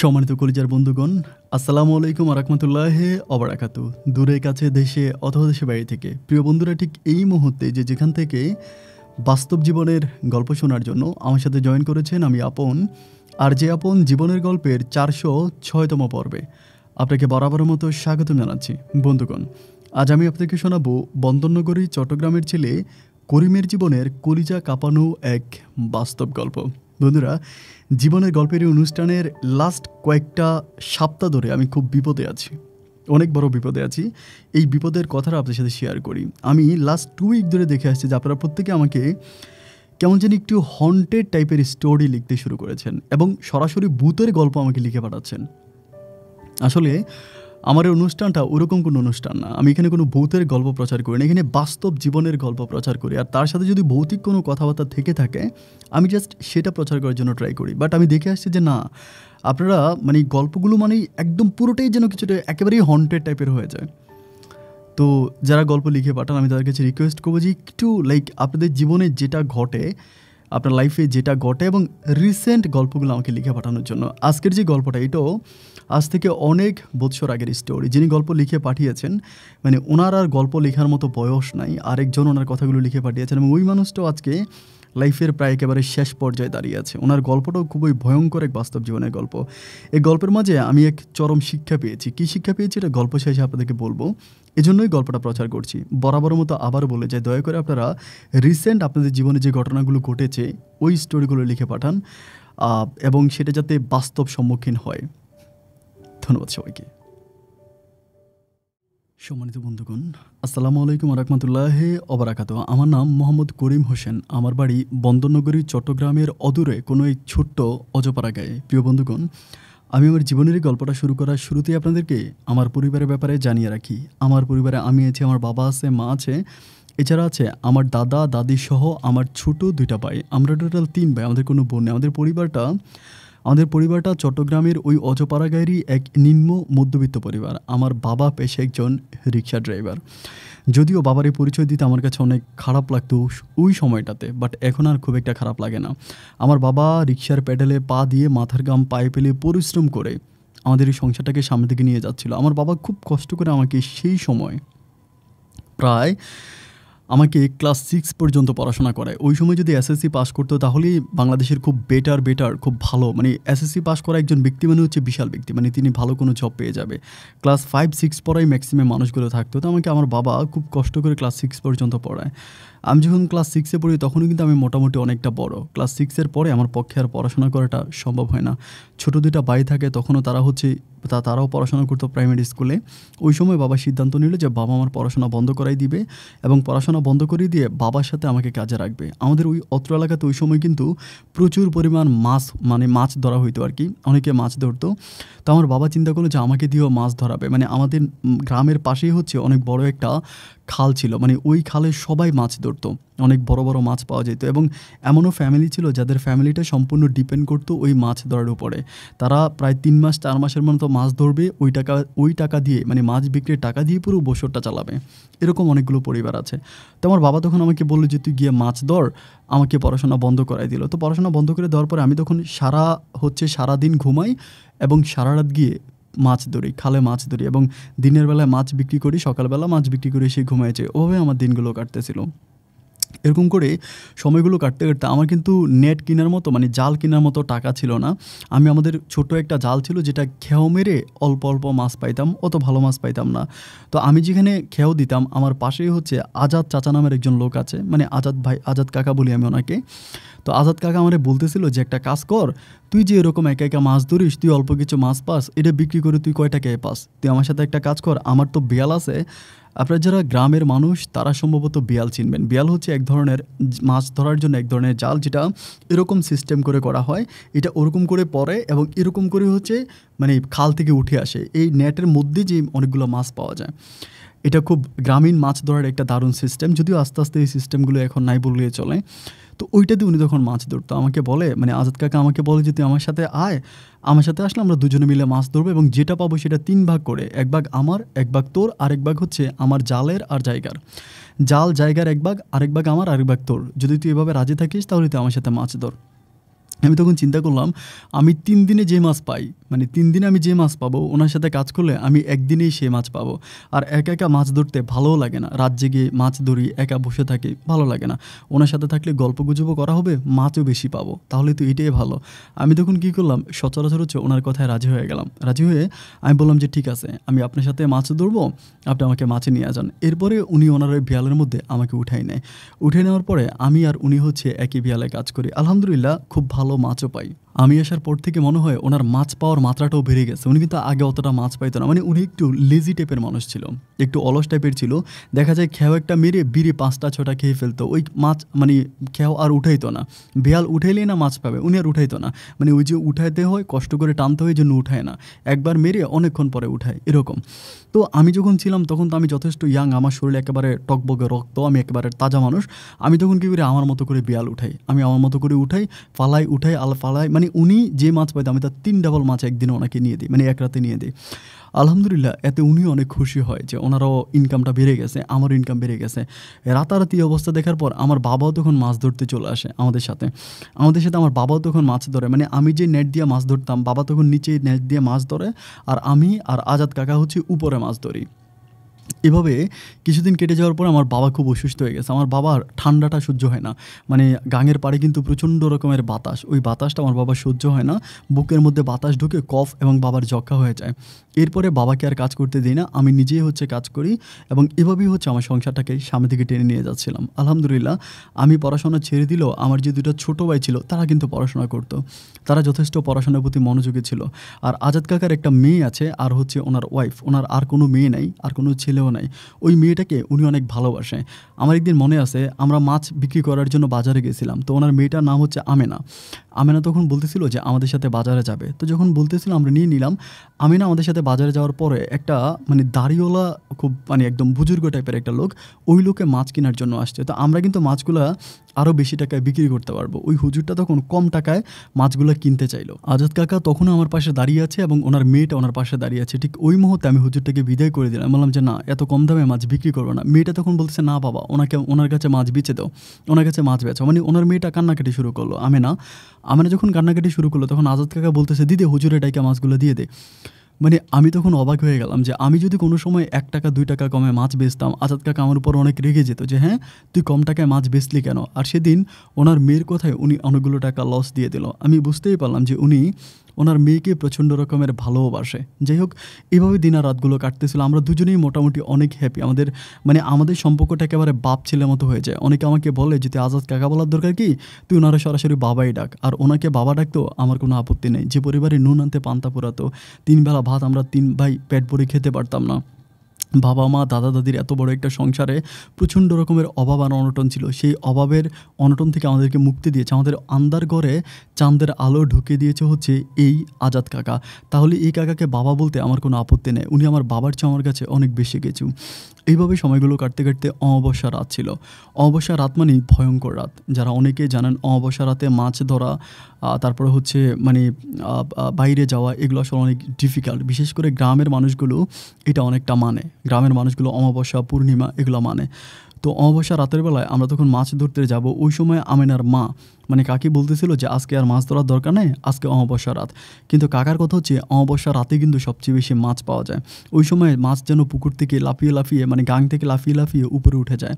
সম্মানিত কলিজার বন্ধুগণ, আসসালামু আলাইকুম আরহামতুল্লাহ অবরাকাতু দূরে কাছে দেশে অথবা দেশে বাইরে থেকে, প্রিয় বন্ধুরা, ঠিক এই মুহূর্তে যে যেখান থেকে বাস্তব জীবনের গল্প শোনার জন্য আমার সাথে জয়েন করেছেন আমি আপন, আর যে আপন জীবনের গল্পের চারশো ছয়তম পর্বে। আপনাকে বরাবর মতো স্বাগত জানাচ্ছি। বন্ধুগণ, আজ আমি আপনাকে শোনাবো বন্দরনগরী, চট্টগ্রামের ছেলে করিমের জীবনের কলিজা কাঁপানো এক বাস্তব গল্প। বন্ধুরা, জীবনের গল্পের এই অনুষ্ঠানের লাস্ট কয়েকটা সপ্তাহ ধরে আমি খুব বিপদে আছি। অনেক বড় বিপদে আছি। এই বিপদের কথাটা আপনাদের সাথে শেয়ার করি। আমি লাস্ট টু উইক ধরে দেখে আসছি যে আপনারা প্রত্যেকে আমাকে কেমন যেন একটু হন্টেড টাইপের স্টোরি লিখতে শুরু করেছেন এবং সরাসরি ভূতের গল্প আমাকে লিখে পাঠাচ্ছেন। আসলে আমার এই অনুষ্ঠানটা ওরকম কোনো অনুষ্ঠান না। আমি এখানে কোনো ভৌতের গল্প প্রচার করি না। এখানে বাস্তব জীবনের গল্প প্রচার করি। আর তার সাথে যদি ভৌতিক কোনো কথাবার্তা থেকে থাকে, আমি জাস্ট সেটা প্রচার করার জন্য ট্রাই করি। বাট আমি দেখে আসছি যে না, আপনারা মানে গল্পগুলো মানে একদম পুরোটাই যেন কিছুটা একেবারেই হন্টেড টাইপের হয়ে যায়। তো যারা গল্প লিখে পাঠান, আমি তাদের কাছে রিকোয়েস্ট করব যে একটু লাইক আপনাদের জীবনে যেটা ঘটে, আপনার লাইফে যেটা ঘটে এবং রিসেন্ট গল্পগুলো আমাকে লিখে পাঠানোর জন্য। আজকের যে গল্পটা, এটাও আজ থেকে অনেক বৎসর আগের স্টোরি যিনি গল্প লিখে পাঠিয়েছেন মানে ওনার আর গল্প লেখার মতো বয়স নাই, আরেকজন ওনার কথাগুলো লিখে পাঠিয়েছেন এবং ওই মানুষটাও আজকে লাইফের প্রায় একেবারে শেষ পর্যায়ে দাঁড়িয়ে আছে। ওনার গল্পটাও খুবই ভয়ঙ্কর এক বাস্তব জীবনের গল্প। এই গল্পের মাঝে আমি এক চরম শিক্ষা পেয়েছি। কী শিক্ষা পেয়েছি? এটা গল্প শেষে আপনাদেরকে বলব। এজন্যই গল্পটা প্রচার করছি। বরাবর মতো আবার বলে যায় দয়া করে আপনারা রিসেন্ট আপনাদের জীবনে যে ঘটনাগুলো ঘটেছে, ওই স্টোরিগুলো লিখে পাঠান এবং সেটা যাতে বাস্তব সম্মুখীন হয়। ধন্যবাদ সবাইকে। সম্মানিত বন্ধুগণ, আসসালামু আলাইকুম রহমতুল্লাহ অবরাকাত আমার নাম মোহাম্মদ করিম হোসেন। আমার বাড়ি বন্দরনগরী, চট্টগ্রামের অদূরে কোনো এক ছোট্ট অজপাড়া গায়ে প্রিয় বন্ধুগণ, আমি আমার জীবনের গল্পটা শুরু করার শুরুতেই আপনাদেরকে আমার পরিবারের ব্যাপারে জানিয়ে রাখি। আমার পরিবারে আমি আছি, আমার বাবা আছে, মা আছে, এছাড়া আছে আমার দাদা দাদি সহ আমার ছোট দুইটা ভাই। আমরা টোটাল তিন ভাই, আমাদের কোনো বোন নেই। আমাদের পরিবারটা আমাদের পরিবারটা চট্টগ্রামের ওই অজপাড়া গায়েরই এক নিম্ন মধ্যবিত্ত পরিবার। আমার বাবা পেশে একজন রিক্সা ড্রাইভার। যদিও বাবার এই পরিচয় দিতে আমার কাছে অনেক খারাপ লাগতো ওই সময়টাতে, বাট এখন আর খুব একটা খারাপ লাগে না। আমার বাবা রিক্সার প্যাডেলে পা দিয়ে মাথার গাম পায়ে পেলে পরিশ্রম করে আমাদের এই সংসারটাকে সামনে দিকে নিয়ে যাচ্ছিল। আমার বাবা খুব কষ্ট করে আমাকে সেই সময় প্রায় আমাকে ক্লাস সিক্স পর্যন্ত পড়াশোনা করায়। ওই সময় যদি এসএসসি পাস করতো, তাহলেই বাংলাদেশের খুব বেটার বেটার, খুব ভালো। মানে এসএসসি পাস করা একজন ব্যক্তি মানে হচ্ছে বিশাল ব্যক্তি। মানে তিনি ভালো কোনো জব পেয়ে যাবে। ক্লাস ফাইভ, সিক্স পড়াই ম্যাক্সিমাম মানুষগুলো থাকতো। তো আমাকে আমার বাবা খুব কষ্ট করে ক্লাস সিক্স পর্যন্ত পড়ায়। আমি যখন ক্লাস সিক্সে পড়ি, তখনও কিন্তু আমি মোটামুটি অনেকটা বড়। ক্লাস সিক্সের পরে আমার পক্ষে আর পড়াশোনা করাটা সম্ভব হয় না। ছোটো দুইটা বাই থাকে, তখনও তারা হচ্ছে তা তারাও পড়াশোনা করতো প্রাইমারি স্কুলে। ওই সময় বাবা সিদ্ধান্ত নিল যে বাবা আমার পড়াশোনা বন্ধ করাই দিবে এবং পড়াশোনা বন্ধ করে দিয়ে বাবার সাথে আমাকে কাজে রাখবে। আমাদের ওই অত্র এলাকাতে ওই সময় কিন্তু প্রচুর পরিমাণ মাছ মানে মাছ ধরা হইতো আর কি। অনেকে মাছ ধরতো। তো আমার বাবা চিন্তা করল যে আমাকে দিয়েও মাছ ধরাবে। মানে আমাদের গ্রামের পাশেই হচ্ছে অনেক বড় একটা খাল ছিল। মানে ওই খালে সবাই মাছ ধরতো। অনেক বড় বড় মাছ পাওয়া যেত এবং এমনও ফ্যামিলি ছিল যাদের ফ্যামিলিটা সম্পূর্ণ ডিপেন্ড করতো ওই মাছ ধরার উপরে। তারা প্রায় তিন মাস, চার মাসের মতো মাছ ধরবে, ওই টাকা ওই টাকা দিয়ে মানে মাছ বিক্রির টাকা দিয়ে পুরো বছরটা চালাবে। এরকম অনেকগুলো পরিবার আছে। তো আমার বাবা তখন আমাকে বলল যে, তুই গিয়ে মাছ ধর, আমাকে পড়াশোনা বন্ধ করাই দিল। তো পড়াশোনা বন্ধ করে দেওয়ার পরে আমি তখন সারা, হচ্ছে সারা দিন ঘুমাই এবং সারা রাত গিয়ে মাছ ধরি, খালে মাছ ধরি এবং দিনের বেলায় মাছ বিক্রি করি, সকালবেলা মাছ বিক্রি করে সে ঘুমাইছে ওভাবে আমার দিনগুলো কাটতেছিল। এরকম করে সময়গুলো কাটতে কাটতে আমার কিন্তু নেট কেনার মতো মানে জাল কেনার মতো টাকা ছিল না। আমি আমাদের ছোট একটা জাল ছিল যেটা খেও মেরে অল্প অল্প মাছ পাইতাম, অত ভালো মাছ পাইতাম না। তো আমি যেখানে খেও দিতাম, আমার পাশেই হচ্ছে আজাদ চাচা নামের একজন লোক আছে মানে আজাদ ভাই, আজাদ কাকা বলি আমি ওনাকে। তো আজাদ কাকা আমারে বলতেছিল যে, একটা কাজ কর, তুই যে এরকম একা একা মাছ ধরিস, তুই অল্প কিছু মাছ পাস, এটা বিক্রি করে তুই কয় টাকায় পাস? তুই আমার সাথে একটা কাজ কর, আমার তো বিয়াল আছে আপনার যারা গ্রামের মানুষ, তারা সম্ভবত বিয়াল চিনবেন। বিয়াল হচ্ছে এক ধরনের মাছ ধরার জন্য এক ধরনের জাল যেটা এরকম সিস্টেম করে করা হয়। এটা ওরকম করে পরে এবং এরকম করে হচ্ছে মানে খাল থেকে উঠে আসে। এই নেটের মধ্যে যে অনেকগুলো মাছ পাওয়া যায়। এটা খুব গ্রামীণ মাছ ধরার একটা দারুণ সিস্টেম যদিও আস্তে আস্তে এই সিস্টেমগুলো এখন নাই বললে চলে। তো ওইটাতে উনি তখন মাছ ধরতো, আমাকে বলে মানে আজাদ কাকা আমাকে বলে যে, তুই আমার সাথে আয়, আমার সাথে আসলে আমরা দুজনে মিলে মাছ ধরবো এবং যেটা পাবো সেটা তিন ভাগ করে, এক ভাগ আমার, এক ভাগ তোর, আরেক ভাগ হচ্ছে আমার জালের আর জায়গার। জাল, জায়গার এক ভাগ, আরেক ভাগ আমার, আরেক ভাগ তোর। যদি তুই এভাবে রাজি থাকিস তাহলে তুই আমার সাথে মাছ ধর। আমি তখন চিন্তা করলাম, আমি তিন দিনে যে মাছ পাই মানে তিন দিনে আমি যে মাছ পাবো, ওনার সাথে কাজ করলে আমি একদিনেই সেই মাছ পাবো। আর একা একা মাছ ধরতে ভালোও লাগে না। রাত জেগে মাছ ধরি, একা বসে থাকি, ভালো লাগে না। ওনার সাথে থাকলে গল্প গুজবও করা হবে, মাছও বেশি পাবো। তাহলে তো এটাই ভালো। আমি তখন কী করলাম, সচরাচর হচ্ছে ওনার কথায় রাজি হয়ে গেলাম। রাজি হয়ে আমি বললাম যে, ঠিক আছে, আমি আপনার সাথে মাছ ধরবো, আপনি আমাকে মাছে নিয়ে যান। এরপরে উনি ওনার ওই বিয়ালের মধ্যে আমাকে উঠাই নেয়। উঠে নেওয়ার পরে আমি আর উনি হচ্ছে একই বিয়ালে কাজ করি। আলহামদুলিল্লাহ, খুব ভালো মাছও পাই। আমি আসার পর থেকে মনে হয় ওনার মাছ পাওয়ার মাত্রাটাও বেড়ে গেছে। উনি কিন্তু আগে অতটা মাছ পাইতো না। মানে উনি একটু লেজি টাইপের মানুষ ছিল। একটু অলস টাইপের ছিল। দেখা যায় খেয়াও একটা মেরে বিড়ি পাঁচটা, ছটা খেয়ে ফেলতো। ওই মাছ মানে খেয়াও আর উঠাইতো না। বেয়াল উঠাইলেই না মাছ পাবে। উনি আর উঠাইতো না। মানে ওই যে উঠাইতে হয়, কষ্ট করে টানতে হয় জন্য উঠায় না। একবার মেরে অনেকক্ষণ পরে উঠায়। এরকম। তো আমি যখন ছিলাম, তখন তো আমি যথেষ্ট ইয়াং আমার শরীরে একেবারে টকবগে রক্ত, আমি একেবারে তাজা মানুষ। আমি তখন কী করি, আমার মতো করে বিয়াল উঠাই। আমি আমার মতো করে উঠাই, ফালাই, উঠাই আল ফালাই মানে উনি যে মাছ পাইতো, আমি তার তিন ডাবল মাছ একদিনে ওনাকে নিয়ে দিই মানে এক রাতে নিয়ে দিই। আলহামদুলিল্লাহ, এতে উনি অনেক খুশি হয় যে ওনারও ইনকামটা বেড়ে গেছে আমার ইনকাম বেড়ে গেছে। রাতারাতি অবস্থা দেখার পর আমার বাবাও তখন মাছ ধরতে চলে আসে আমাদের সাথে। আমাদের সাথে আমার বাবাও তখন মাছ ধরে মানে আমি যে নেট দিয়ে মাছ ধরতাম, বাবা তখন নিচে নেট দিয়ে মাছ ধরে, আর আমি আর আজাদ কাকা হচ্ছে উপরে মাছ ধরি। এভাবে কিছুদিন কেটে যাওয়ার পর আমার বাবা খুব অসুস্থ হয়ে গেছে। আমার বাবার ঠান্ডাটা সহ্য হয় না। মানে গাঙের পাড়ে কিন্তু প্রচণ্ড রকমের বাতাস। ওই বাতাসটা আমার বাবার সহ্য হয় না। বুকের মধ্যে বাতাস ঢুকে কফ এবং বাবার যক্ষা হয়ে যায়। এরপরে বাবাকে আর কাজ করতে দিই না। আমি নিজেই হচ্ছে কাজ করি এবং এভাবেই হচ্ছে আমার সংসারটাকে সামনে দিকে টেনে নিয়ে যাচ্ছিলাম। আলহামদুলিল্লাহ, আমি পড়াশোনা ছেড়ে দিলেও আমার যে দুটো ছোটো ভাই ছিল, তারা কিন্তু পড়াশোনা করতো। তারা যথেষ্ট পড়াশোনার প্রতি মনোযোগী ছিল। আর আজাদ কাকার একটা মেয়ে আছে, আর হচ্ছে ওনার ওয়াইফ ওনার আর কোনো মেয়ে নাই, আর কোনো ছেলেও নাই। ওই মেয়েটাকে উনি অনেক ভালোবাসে আমার একদিন মনে আছে, আমরা মাছ বিক্রি করার জন্য বাজারে গেছিলাম। তো ওনার মেয়েটার নাম হচ্ছে আমেনা। আমেনা তখন বলতেছিল যে, আমাদের সাথে বাজারে যাবে। তো যখন বলতেছিল, আমরা নিয়ে নিলাম। আমেনা আমাদের সাথে বাজারে যাওয়ার পরে একটা মানে দাড়িওয়ালা খুব মানে একদম বুজুর্গ টাইপের একটা লোক, ওই লোকে মাছ কেনার জন্য আসছে। তো আমরা কিন্তু মাছগুলা আরও বেশি টাকায় বিক্রি করতে পারব। ওই হুজুরটা তখন কম টাকায় মাছগুলো কিনতে চাইলো। আজাদ কাকা তখনও আমার পাশে দাঁড়িয়ে আছে এবং ওনার মেয়েটা ওনার পাশে দাঁড়িয়ে আছে। ঠিক ওই মুহূর্তে আমি হুজুরটাকে বিদায় করে দিলাম। বললাম যে, না, এত কম দামে মাছ বিক্রি করব না। মেয়েটা তখন বলতেছে, না বাবা, ওনাকে, ওনার কাছে মাছ বেচে দাও। ওনার কাছে মাছ বেচো। মানে ওনার মেয়েটা কান্নাকাটি শুরু করল। আমি না আমরা যখন কান্নাকাটি শুরু করল, তখন আজাদ কাকা বলতেছে, দিদি হুজুরে ডাইকা মাছগুলো দিয়ে দে। মানে আমি তখন অবাক হয়ে গেলাম যে আমি যদি কোনো সময় এক টাকা, দুই টাকা কমে মাছ বেচতাম, আজাদ কাকা আমার উপর অনেক রেগে যেত যে হ্যাঁ তুই কম টাকায় মাছ বেচলি কেন? আর সেদিন ওনার মেয়ের কথায় উনি অনেকগুলো টাকা লস দিয়ে দিল। আমি বুঝতেই পারলাম যে উনি ওনার মেয়েকে প্রচণ্ড রকমের ভালোবাসে। যাই হোক, এভাবে দিন আর রাতগুলো কাটতেছিল। আমরা দুজনেই মোটামুটি অনেক হ্যাপি আমাদের মানে আমাদের সম্পর্কটা একেবারে বাপ ছেলের মতো হয়ে যায়। অনেকে আমাকে বলে যে, তুই আজাদ কাকা বলার দরকার কি? তুই ওনারা সরাসরি বাবাই ডাক। আর ওনাকে বাবা ডাকতো আমার কোনো আপত্তি নেই। যে পরিবারে নুন আনতে পান্তা পোড়াতো, তিন বেলা ভাত আমরা তিন ভাই পেট ভরে খেতে পারতাম না। বাবা, মা, দাদা, দাদির এত বড় একটা সংসারে প্রচণ্ড রকমের অভাব আর অনটন ছিল। সেই অভাবের অনটন থেকে আমাদেরকে মুক্তি দিয়েছে। আমাদের আন্দার ঘরে চাঁদের আলো ঢুকে দিয়েছে হচ্ছে এই আজাদ কাকা। তাহলে এই কাকাকে বাবা বলতে আমার কোনো আপত্তি নেই। উনি আমার বাবার চেয়ে আমার কাছে অনেক বেশি গেছু এইভাবে সময়গুলো কাটতে কাটতে অমাবস্যা রাত ছিল। অমাবস্যা রাত মানেই ভয়ঙ্কর রাত। যারা অনেকে জানেন, অমাবস্যা রাতে মাছ ধরা তারপরে হচ্ছে মানে বাইরে যাওয়া, এগুলো আসলে অনেক ডিফিকাল্ট বিশেষ করে গ্রামের মানুষগুলো এটা অনেকটা মানে। গ্রামের মানুষগুলো অমাবস্যা, পূর্ণিমা এগুলো মানে। তো অমাবস্যা রাতের বেলায় আমরা তখন মাছ ধরতে যাব। ওই সময় আমেনার মা মানে কাকি বলতেছিল যে, আজকে আর মাছ ধরার দরকার নেই, আজকে অমাবস্যা রাত। কিন্তু কাকার কথা হচ্ছে, অমাবস্যা রাতে কিন্তু সবচেয়ে বেশি মাছ পাওয়া যায়। ওই সময় মাছ যেন পুকুর থেকে লাফিয়ে লাফিয়ে মানে গাং থেকে লাফিয়ে লাফিয়ে উপরে উঠে যায়।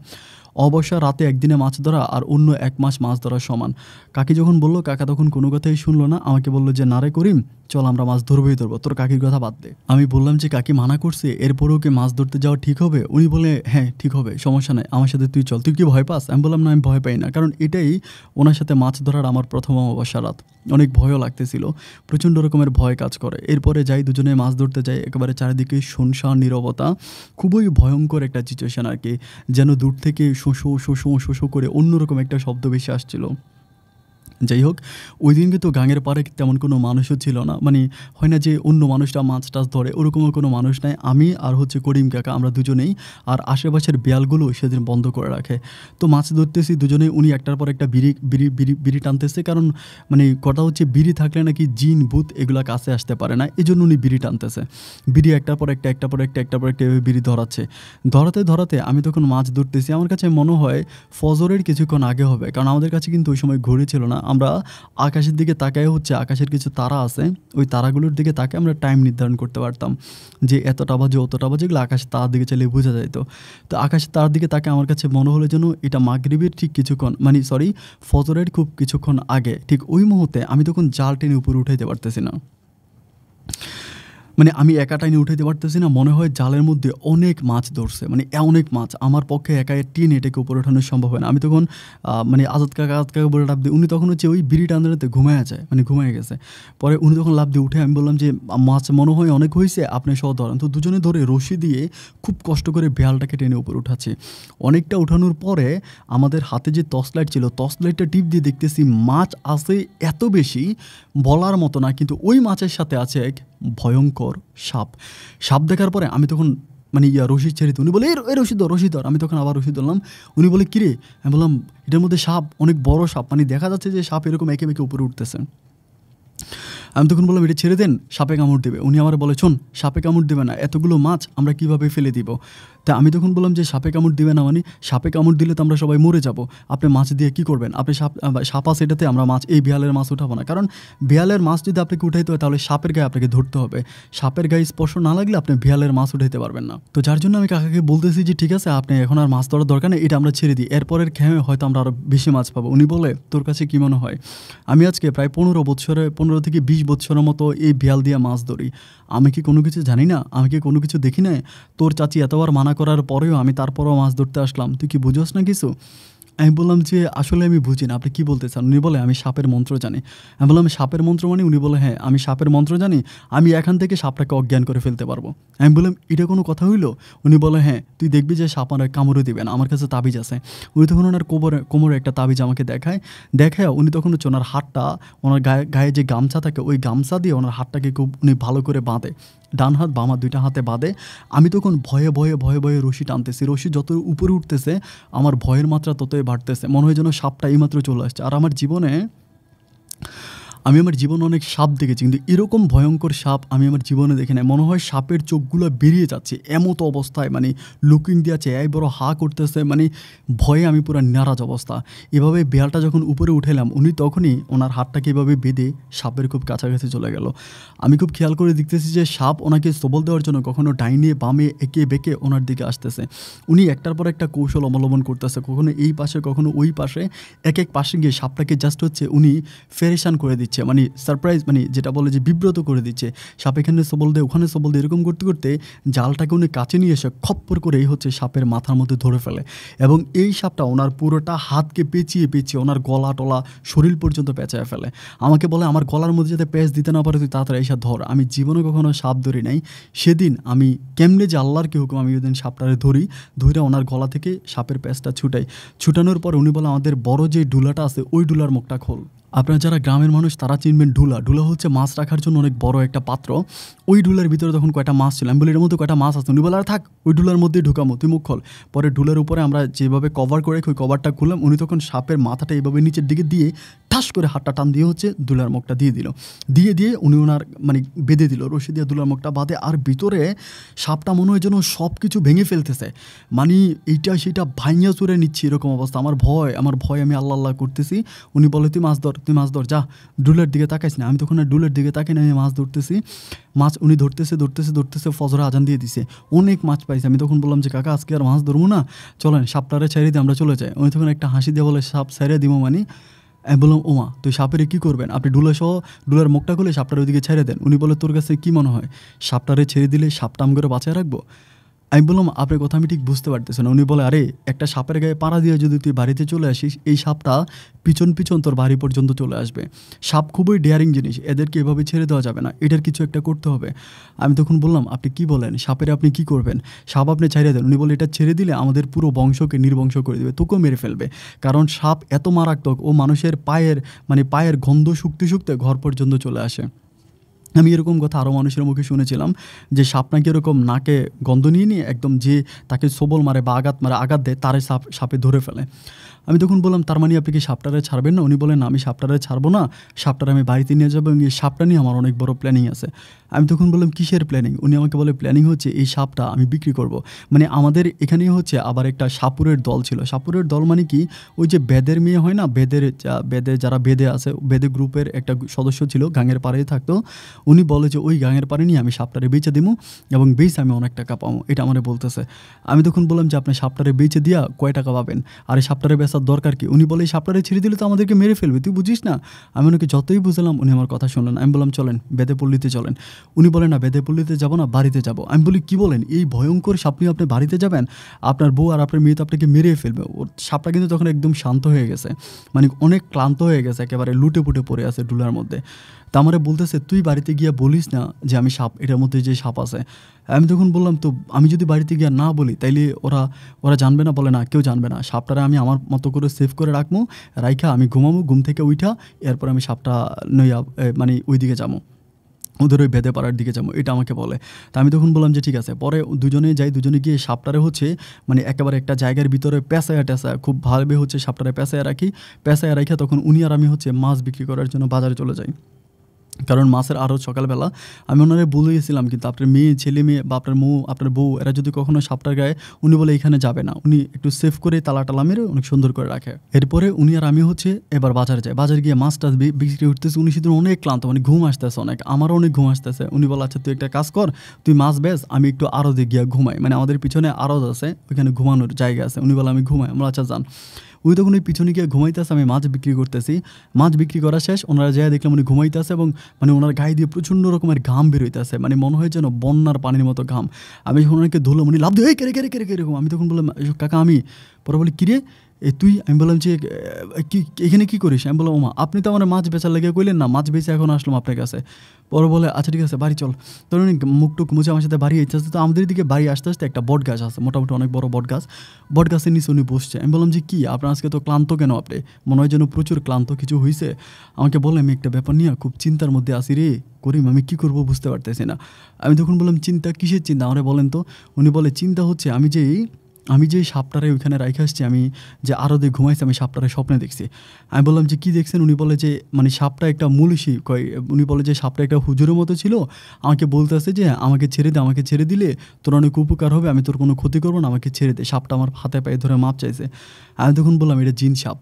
অবশ্য রাতে একদিনে মাছ ধরা আর অন্য এক মাস মাছ ধরা সমান। কাকি যখন বলল, কাকা তখন কোনো কথাই শুনলো না। আমাকে বলল যে নারে করিম, চল আমরা মাছ ধরবই ধরবো। তোর কাকির কথা বাদ দে। আমি বললাম যে, কাকি মানা করছে, এরপরেও কি মাছ ধরতে যাওয়া ঠিক হবে? উনি বলে হ্যাঁ ঠিক হবে, সমস্যা নাই, আমার সাথে তুই চল। তুই কি ভয় পাস? আমি বললাম, না, আমি ভয় পাই না। কারণ এটাই ওনার সাথে মাছ ধরার আমার প্রথম অমাবস্যা রাত। অনেক ভয়ও লাগতেছিল, প্রচণ্ড রকমের ভয় কাজ করে। এরপরে যাই, দুজনে মাছ ধরতে যাই, একেবারে চারিদিকে শুনশান, নিরবতা, খুবই ভয়ঙ্কর একটা সিচুয়েশান আর কি। যেন দূর থেকে শোষো শোষো শোষো করে অন্যরকম একটা শব্দ বেশি আসছিল। যাই হোক ওই দিন কিন্তু গাঙের পাড়ে তেমন কোনো মানুষও ছিল না। মানে হয় না যে অন্য মানুষটা মাছ টাছ ধরে, ওরকমও কোনো মানুষ নাই। আমি আর হচ্ছে করিম কাকা আমরা দুজনেই আর আশেপাশের বিয়ালগুলো সেদিন বন্ধ করে রাখে। তো মাছ ধরতেছি দুজনেই, উনি একটার পর একটা বিড়ি বিড়ি বিড়ি বিড়ি টানতেছে। কারণ মানে কথা হচ্ছে বিড়ি থাকলে নাকি জিন, ভূত এগুলো কাছে আসতে পারে না। এই জন্য উনি বিড়ি টানতেছে। বিড়ি একটার পর একটা, একটার পর একটা, একটার পর একটা বিড়ি ধরাচ্ছে। ধরাতে ধরাতে আমি তখন মাছ ধরতেছি। আমার কাছে মনে হয় ফজরের কিছুক্ষণ আগে হবে। কারণ আমাদের কাছে কিন্তু ওই সময় ঘড়ি ছিল না। আমরা আকাশের দিকে তাকাই হচ্ছে, আকাশের কিছু তারা আছে, ওই তারাগুলোর দিকে তাকে আমরা টাইম নির্ধারণ করতে পারতাম। যে এতটা বাজে, অতটা বাজে এগুলো আকাশ তার দিকে চাইলে বোঝা যেত তো আকাশের তার দিকে তাকে আমার কাছে মনে হলো যেন এটা মাগরিবের ঠিক কিছুক্ষণ মানে সরি ফজরের খুব কিছুক্ষণ আগে, ঠিক ওই মুহূর্তে আমি তখন জাল টেনে উপরে উঠাইতে পারতেছি না। মানে আমি একা টাইনে উঠাইতে পারতেছি না, মনে হয় জালের মধ্যে অনেক মাছ ধরছে মানে অনেক মাছ, আমার পক্ষে একা টিন এটাকে উপরে ওঠানো সম্ভব হয় না। আমি তখন মানে আজাদ কাকা আজাদ কাকা বলে লাভ দিই উনি তখন হচ্ছে ওই বিড়ি টান্দাতে ঘুমায় যায় মানে ঘুমায় গেছে। পরে উনি তখন লাভ দিয়ে উঠে, আমি বললাম যে, মাছ মনে হয় অনেক হয়েছে আপনি সহ ধরেন। তো দুজনে ধরে রশি দিয়ে খুব কষ্ট করে বেয়ালটাকে টেনে উপরে উঠাচ্ছে। অনেকটা উঠানোর পরে আমাদের হাতে যে টর্চ লাইট ছিল টর্চ লাইটটা টিপ দিয়ে দেখতেছি মাছ আছে এত বেশি, বলার মতো না, কিন্তু ওই মাছের সাথে আছে এক ভয়ঙ্কর সাপ। সাপ দেখার পরে আমি তখন মানে ইয়া রশিদ ছেড়ে উনি বলে, এই রশিদ রশিদ আমি তখন আবার রশিদ ধরলাম। উনি বলে কিরে আমি বললাম, এটার মধ্যে সাপ, অনেক বড় সাপ। মানে দেখা যাচ্ছে যে সাপ এরকম একে মেকে উপরে উঠতেছে। আমি তখন বললাম, এটা ছেড়ে দেন, সাপে কামড় দেবে। উনি আমার বলে, শোন, সাপে কামড় দেবে না। এতগুলো মাছ আমরা কীভাবে ফেলে দিব? তা আমি তখন বললাম যে, সাপে কামড় দিবে না মানে সাপে কামড় দিলে তো আমরা সবাই মরে যাব। আপনি মাছ দিয়ে কি করবেন? আপনি সাপ সাপা সেটাতে আমরা মাছ, এই বিয়ালের মাছ উঠাবো না। কারণ বিয়ালের মাছ যদি আপনাকে উঠাইতে হয়, তাহলে সাপের গায়ে আপনাকে ধরতে হবে। সাপের গায়ে স্পর্শ না লাগলে আপনি বিয়ালের মাছ উঠাইতে পারবেন না। তো যার জন্য আমি কাকাকে বলতেছি যে, ঠিক আছে, আপনি এখন আর মাছ ধরার দরকার নেই, এটা আমরা ছেড়ে দিই। এরপরের খেয়ে হয়তো আমরা আরও বেশি মাছ পাবো। উনি বলে, তোর কাছে কী মনে হয়? আমি আজকে প্রায় পনেরো বছরে, পনেরো থেকে বিশ বছরের মতো এই বিয়াল দিয়ে মাছ ধরি। আমি কি কোনো কিছু জানি না? আমি কি কোনো কিছু দেখি না তোর চাচি এতবার মানা করার পরেও আমি তারপরও মাছ ধরতে আসলাম। তুই কি বুঝোস না কিছু? আমি বললাম যে, আসলে আমি বুঝি না, আপনি কী বলতে চান? উনি বলে, আমি সাপের মন্ত্র জানি। আমি বললাম, সাপের মন্ত্র মানে? উনি বলে হ্যাঁ আমি সাপের মন্ত্র জানি, আমি এখান থেকে সাপটাকে অজ্ঞান করে ফেলতে পারব। আমি বললাম, এটা কোনো কথা হইল? উনি বলে হ্যাঁ তুই দেখবি যে সাপ আর কামড়ে দিবেন আমার কাছে তাবিজ আছে। উনি তখন ওনার কোমরে কোমরে একটা তাবিজ আমাকে দেখায় দেখায় উনি তখন হচ্ছে ওনার হাতটা, ওনার গায়ে গায়ে যে গামছা থাকে, ওই গামছা দিয়ে ওনার হাতটাকে খুব, উনি ভালো করে বাঁধে। ডান হাত, বামা দুইটা হাতে বাঁধে। আমি তখন ভয়ে ভয়ে ভয়ে ভয়ে রশি টানতেছি। রশি যত উপরে উঠতেছে, আমার ভয়ের মাত্রা ততই বাড়তেছে। মনে হয় যেন সাপটা এইমাত্র চলে আসছে। আর আমার জীবনে আমি আমার জীবনে অনেক সাপ দেখেছি, কিন্তু এরকম ভয়ঙ্কর সাপ আমি আমার জীবনে দেখে নাই। মনে হয় সাপের চোখগুলো বেরিয়ে যাচ্ছে, এমতো অবস্থায় মানে লুকিং দিয়েছে, এই বড় হা করতেছে মানে ভয়ে আমি পুরো নারাজ অবস্থা। এভাবে বেয়ালটা যখন উপরে উঠেলাম, উনি তখনই ওনার হাতটাকে এভাবে বেঁধে সাপের খুব কাছাকাছি চলে গেল। আমি খুব খেয়াল করে দেখতেছি যে সাপ ওনাকে সবল দেওয়ার জন্য কখনো ডাইনে, বামে, একে বেঁকে ওনার দিকে আসতেছে। উনি একটার পর একটা কৌশল অবলম্বন করতেছে, কখনো এই পাশে, কখনো ওই পাশে, এক এক পাশে গিয়ে সাপটাকে জাস্ট হচ্ছে উনি ফেরেশান করে দিচ্ছে। দিচ্ছে। মানে সারপ্রাইজ মানে যেটা বলে যে বিব্রত করে দিচ্ছে। সাপ এখানে সবল দেয়, ওখানে সবল দেয়, এরকম করতে করতে জালটাকে উনি কাছে নিয়ে এসে খপ্পর করে এই হচ্ছে সাপের মাথার মধ্যে ধরে ফেলে। এবং এই সাপটা ওনার পুরোটা হাতকে পেঁচিয়ে পেঁচিয়ে ওনার গলা টলা শরীর পর্যন্ত পেঁচায় ফেলে। আমাকে বলে, আমার গলার মধ্যে যাতে প্যাঁচ দিতে না পারে, তুই তাড়াতাড়ি এসে ধর। আমি জীবনে কখনো সাপ ধরি নাই। সেদিন আমি কেমনে যে আল্লাহর কি হুকুম, আমি ওই দিন সাপটারে ধরি ধরে ওনার গলা থেকে সাপের প্যাঁচটা ছুটাই ছুটানোর পর উনি বলে, আমাদের বড় যে ডুলাটা আছে, ওই ডুলার মুখটা খোল। আপনারা যারা গ্রামের মানুষ, তারা চিনবেন ঢুলা ঢুলা হচ্ছে মাছ রাখার জন্য অনেক বড় একটা পাত্র। ওই ঢুলার ভিতরে তখন কয়টা মাছ ছিল? আমি বলি, এর মধ্যে কয়টা মাছ আছে? উনি বলে, আর থাক, ওই ঢুলার মধ্যেই ঢুকামো তুই মুখ পরে ঢুলের উপরে আমরা যেভাবে কভার করে ওই কভারটা খুললাম। উনি তখন সাপের মাথাটা এইভাবে নিচের দিকে দিয়ে ঠাস করে হাতটা টান দিয়ে হচ্ছে দুলার মুখটা দিয়ে দিল। দিয়ে দিয়ে উনি ওনার মানে বেঁধে দিল, রশি দিয়ে দুলার মুখটা বাঁধে। আর ভিতরে সাপটা মনে হয় যেন সব কিছু ভেঙে ফেলতেছে। মানে এইটা সেটা ভাইয়া চুরে নিচ্ছি এরকম অবস্থা। আমার ভয় আমার ভয় আমি আল্লাহ আল্লাহ করতেছি। উনি বলে, তুই মাছ ধর। তুই মাছ ধর, যা। ডুলের দিকে তাকাইস না। আমি তখন আর ডুলের দিকে তাকাই না, আমি মাছ ধরতেছি। মাছ উনি ধরতেছে ধরতেছে ধরতেছে, ফজরে আজান দিয়ে দিছে। অনেক মাছ পাইছে। আমি তখন বললাম যে, কাকা, আজকে আর মাছ ধরবো না। চলেন, সাপটারে ছেড়ে দিয়ে আমরা চলে যাই। উনি তখন একটা হাসি দিয়ে বলে, সাপ ছেড়ে দিব মানে? আমি বললাম, ওমা, তুই সাপের কী করবেন? আপনি ডুলে সহ, ডুলার মুখটা খুলে সাপটার ওইদিকে ছেড়ে দেন। উনি বলে, তোর কাছে কী মনে হয়? সাপটারে ছেড়ে দিলে সাপটা আম করে বাঁচায় রাখব? আমি বললাম, আপনার কথা আমি ঠিক বুঝতে পারতেছি না। উনি বলে, আরে, একটা সাপের গায়ে পাড়া দিয়ে যদি তুই বাড়িতে চলে আসিস, এই সাপটা পিছন পিছন তোর বাড়ি পর্যন্ত চলে আসবে। সাপ খুবই ডেয়ারিং জিনিস, এদেরকে এভাবে ছেড়ে দেওয়া যাবে না। এটার কিছু একটা করতে হবে। আমি তখন বললাম, আপনি কি বলেন? সাপের আপনি কি করবেন? সাপ আপনি ছেড়ে দেন। উনি বলে, এটা ছেড়ে দিলে আমাদের পুরো বংশকে নির্বংশ করে দেবে, তোকেও মেরে ফেলবে। কারণ সাপ এত মারাত্মক, ও মানুষের পায়ের মানে পায়ের গন্ধ শুকতে শুকতে ঘর পর্যন্ত চলে আসে। আমি এরকম কথা আরও মানুষের মুখে শুনেছিলাম যে সাপ নাকি এরকম নাকে গন্ধ নিয়ে নিয়ে একদম যে তাকে সবল মারে বা আঘাত মারে, আঘাত দেয়, তারে সাপ, সাপে ধরে ফেলে। আমি তখন বললাম, তার মানে আপনি কি সাপটারে ছাড়বেন না? উনি বলেন আমি সাপটারে ছাড়বো না। সাপটারে আমি বাড়িতে নিয়ে যাব এবং এই সাপটা নিয়ে আমার অনেক বড় প্ল্যানিং আছে। আমি তখন বললাম, কিসের প্ল্যানিং উনি আমাকে বলে প্ল্যানিং হচ্ছে এই সাপটা আমি বিক্রি করব। মানে আমাদের এখানে হচ্ছে আবার একটা সাপুরের দল ছিল। সাপুরের দল মানে কি? ওই যে বেদের মেয়ে হয় না? বেদের যা- বেদে যারা বেদে আছে, বেদে গ্রুপের একটা সদস্য ছিল, গাঙের পাড়ে থাকতো। উনি বলে যে, ওই গাঙের পাড়ে নিয়ে আমি সাপটারে বেচে দিবো এবং বেচ আমি অনেক টাকা পাবো এটা আমার বলতেছে। আমি তখন বললাম যে, আপনি সাপটারে বেচে দিয়া কয় টাকা পাবেন? আর এই সাপটারে বেচার দরকার কি? উনি বলে এই সাপটারে ছেড়ে দিলে তো আমাদেরকে মেরে ফেলবে। তুই বুঝিস না? আমি ওনাকে যতই বুঝলাম, উনি আমার কথা শুনলেন আমি বললাম, চলেন, বেদে পল্লীতে চলেন। উনি বলেন না, বেদে পল্লীতে যাব না, বাড়িতে যাব। আমি বলি, কি বলেন? এই ভয়ঙ্কর সাপ নিয়ে আপনি বাড়িতে যাবেন, আপনার বউ আর আপনার মেয়ে তো আপনাকে মেরে ফেলবে। ওর সাপটা কিন্তু তখন একদম শান্ত হয়ে গেছে। মানে অনেক ক্লান্ত হয়ে গেছে, একেবারে লুটে পুটে পড়ে আছে ডুলার মধ্যে। তা আমারে বলতেছে, তুই বাড়িতে গিয়ে বলিস না যে আমি সাপ, এটার মধ্যে যে সাপ আছে? আমি তখন বললাম, তো আমি যদি বাড়িতে গিয়ে না বলি, তাইলে ওরা ওরা জানবে না? বলে, না, কেউ জানবে না। সাপটারে আমি আমার মতো করে সেভ করে রাখব রাইখা আমি ঘুমাবো ঘুম থেকে উঠা এরপর আমি সাপটা নইয়া মানে ওই দিকে যাব ওদের ওই বেঁধে পাড়ার দিকে যাব এটা আমাকে বলে। তা আমি তখন বললাম যে, ঠিক আছে। পরে দুজনে যাই, দুজনে গিয়ে সাপটারে হচ্ছে মানে একেবারে একটা জায়গার ভিতরে পেঁচায়া টেঁচায়া খুব ভালোভাবে হচ্ছে সাপটারে পেঁচায়া রাখি। পেঁচায়া রাখি তখন উনি আর আমি হচ্ছে মাছ বিক্রি করার জন্য বাজারে চলে যাই। কারণ মাছের আরও সকালবেলা আমি ওনারে বলে গেছিলাম কিন্তু আপনার মেয়ে, ছেলে মেয়ে বা আপনার মৌ, আপনার বউ, এরা যদি কখনো সাপটার গায়ে উনি বলে এখানে যাবে না। উনি একটু সেফ করে তালা টালা মেরে অনেক সুন্দর করে রাখে। এরপরে উনি আর আমি হচ্ছে এবার বাজারে যাই। বাজারে গিয়ে মাছ টাছ বিক্রি করতেছে। উনি শুধু অনেক ক্লান্ত মানে ঘুম আসতেছে অনেক। আমারও অনেক ঘুম আসতেছে। উনি বলে আচ্ছা তুই একটা কাজ কর, তুই মাছ বেচ, আমি একটু আরও দিয়ে গিয়ে ঘুমাই। মানে আমাদের পিছনে আরদ আছে, ওইখানে ঘুমানোর জায়গা আছে। উনি বলে, আমি ঘুমাই। আমরা আচ্ছা যান। উনি তখন ওই পিছনে গিয়ে ঘুমাইতেছে আমি মাছ বিক্রি করতেছি। মাছ বিক্রি করা শেষ, ওনারা যাই দেখলাম উনি ঘুমাইতেছে এবং মানে ওনার গায়ে দিয়ে প্রচণ্ড রকমের ঘাম বেরোইতেছে মানে মনে হয় যেন বন্যার পানির মতো ঘাম। আমি ওনাকে ধরলাম, উনি লাভ দিয়ে কেরে কেড়ে কেড়ে কেড়ে আমি তখন বললাম কাকা, আমি? পরে বলি কিরে এ তুই, আমি বললাম যে কি, এখানে কি করিস? আমি বললাম, ওমা, আপনি তো আমার মাছ বেচার লেগে কইলেন না, মাছ বেচে এখন আসলাম আপনার কাছে। পরে বলে আচ্ছা ঠিক আছে, বাড়ি চল। তোর উনি মুখ টুক মুছে আমার সাথে বাড়ি আসতে আসতে, তো আমাদের দিকে বাড়ি আসতে আসতে একটা বট গাছ আছে, মোটামুটি অনেক বড় বট গাছ। বট গাছের নিচে উনি বসছে। আমি বললাম, যে কী আপনার আজকে তো ক্লান্ত কেন আপনি? মনে হয় যেন প্রচুর ক্লান্ত কিছু হয়েছে আমাকে বলে, আমি একটা ব্যাপার নিয়ে খুব চিন্তার মধ্যে আসি রে, করিম, আমি কি করব বুঝতে পারতেছি না। আমি তখন বললাম, চিন্তা কিসের চিন্তা? আমরা বলেন তো, উনি বলে, চিন্তা হচ্ছে আমি যে আমি যে সাপটারে ওইখানে রাইখে আসছি, আমি যে আরও দিয়ে ঘুমাইছি, আমি সাপটারে স্বপ্নে দেখছি। আমি বললাম যে, কী দেখছেন? উনি বলে যে মানে সাপটা একটা মূলসী কয় উনি বলে যে, সাপটা একটা হুজুরের মতো ছিল, আমাকে বলতে বলতেছে যে, আমাকে ছেড়ে দে, আমাকে ছেড়ে দিলে তোর অনেক উপকার হবে, আমি তোর কোনো ক্ষতি করব না, আমাকে ছেড়ে দে, সাপটা আমার হাতে পায়ে ধরে মাপ চাইছে। আমি তখন বললাম, এটা জিন সাপ।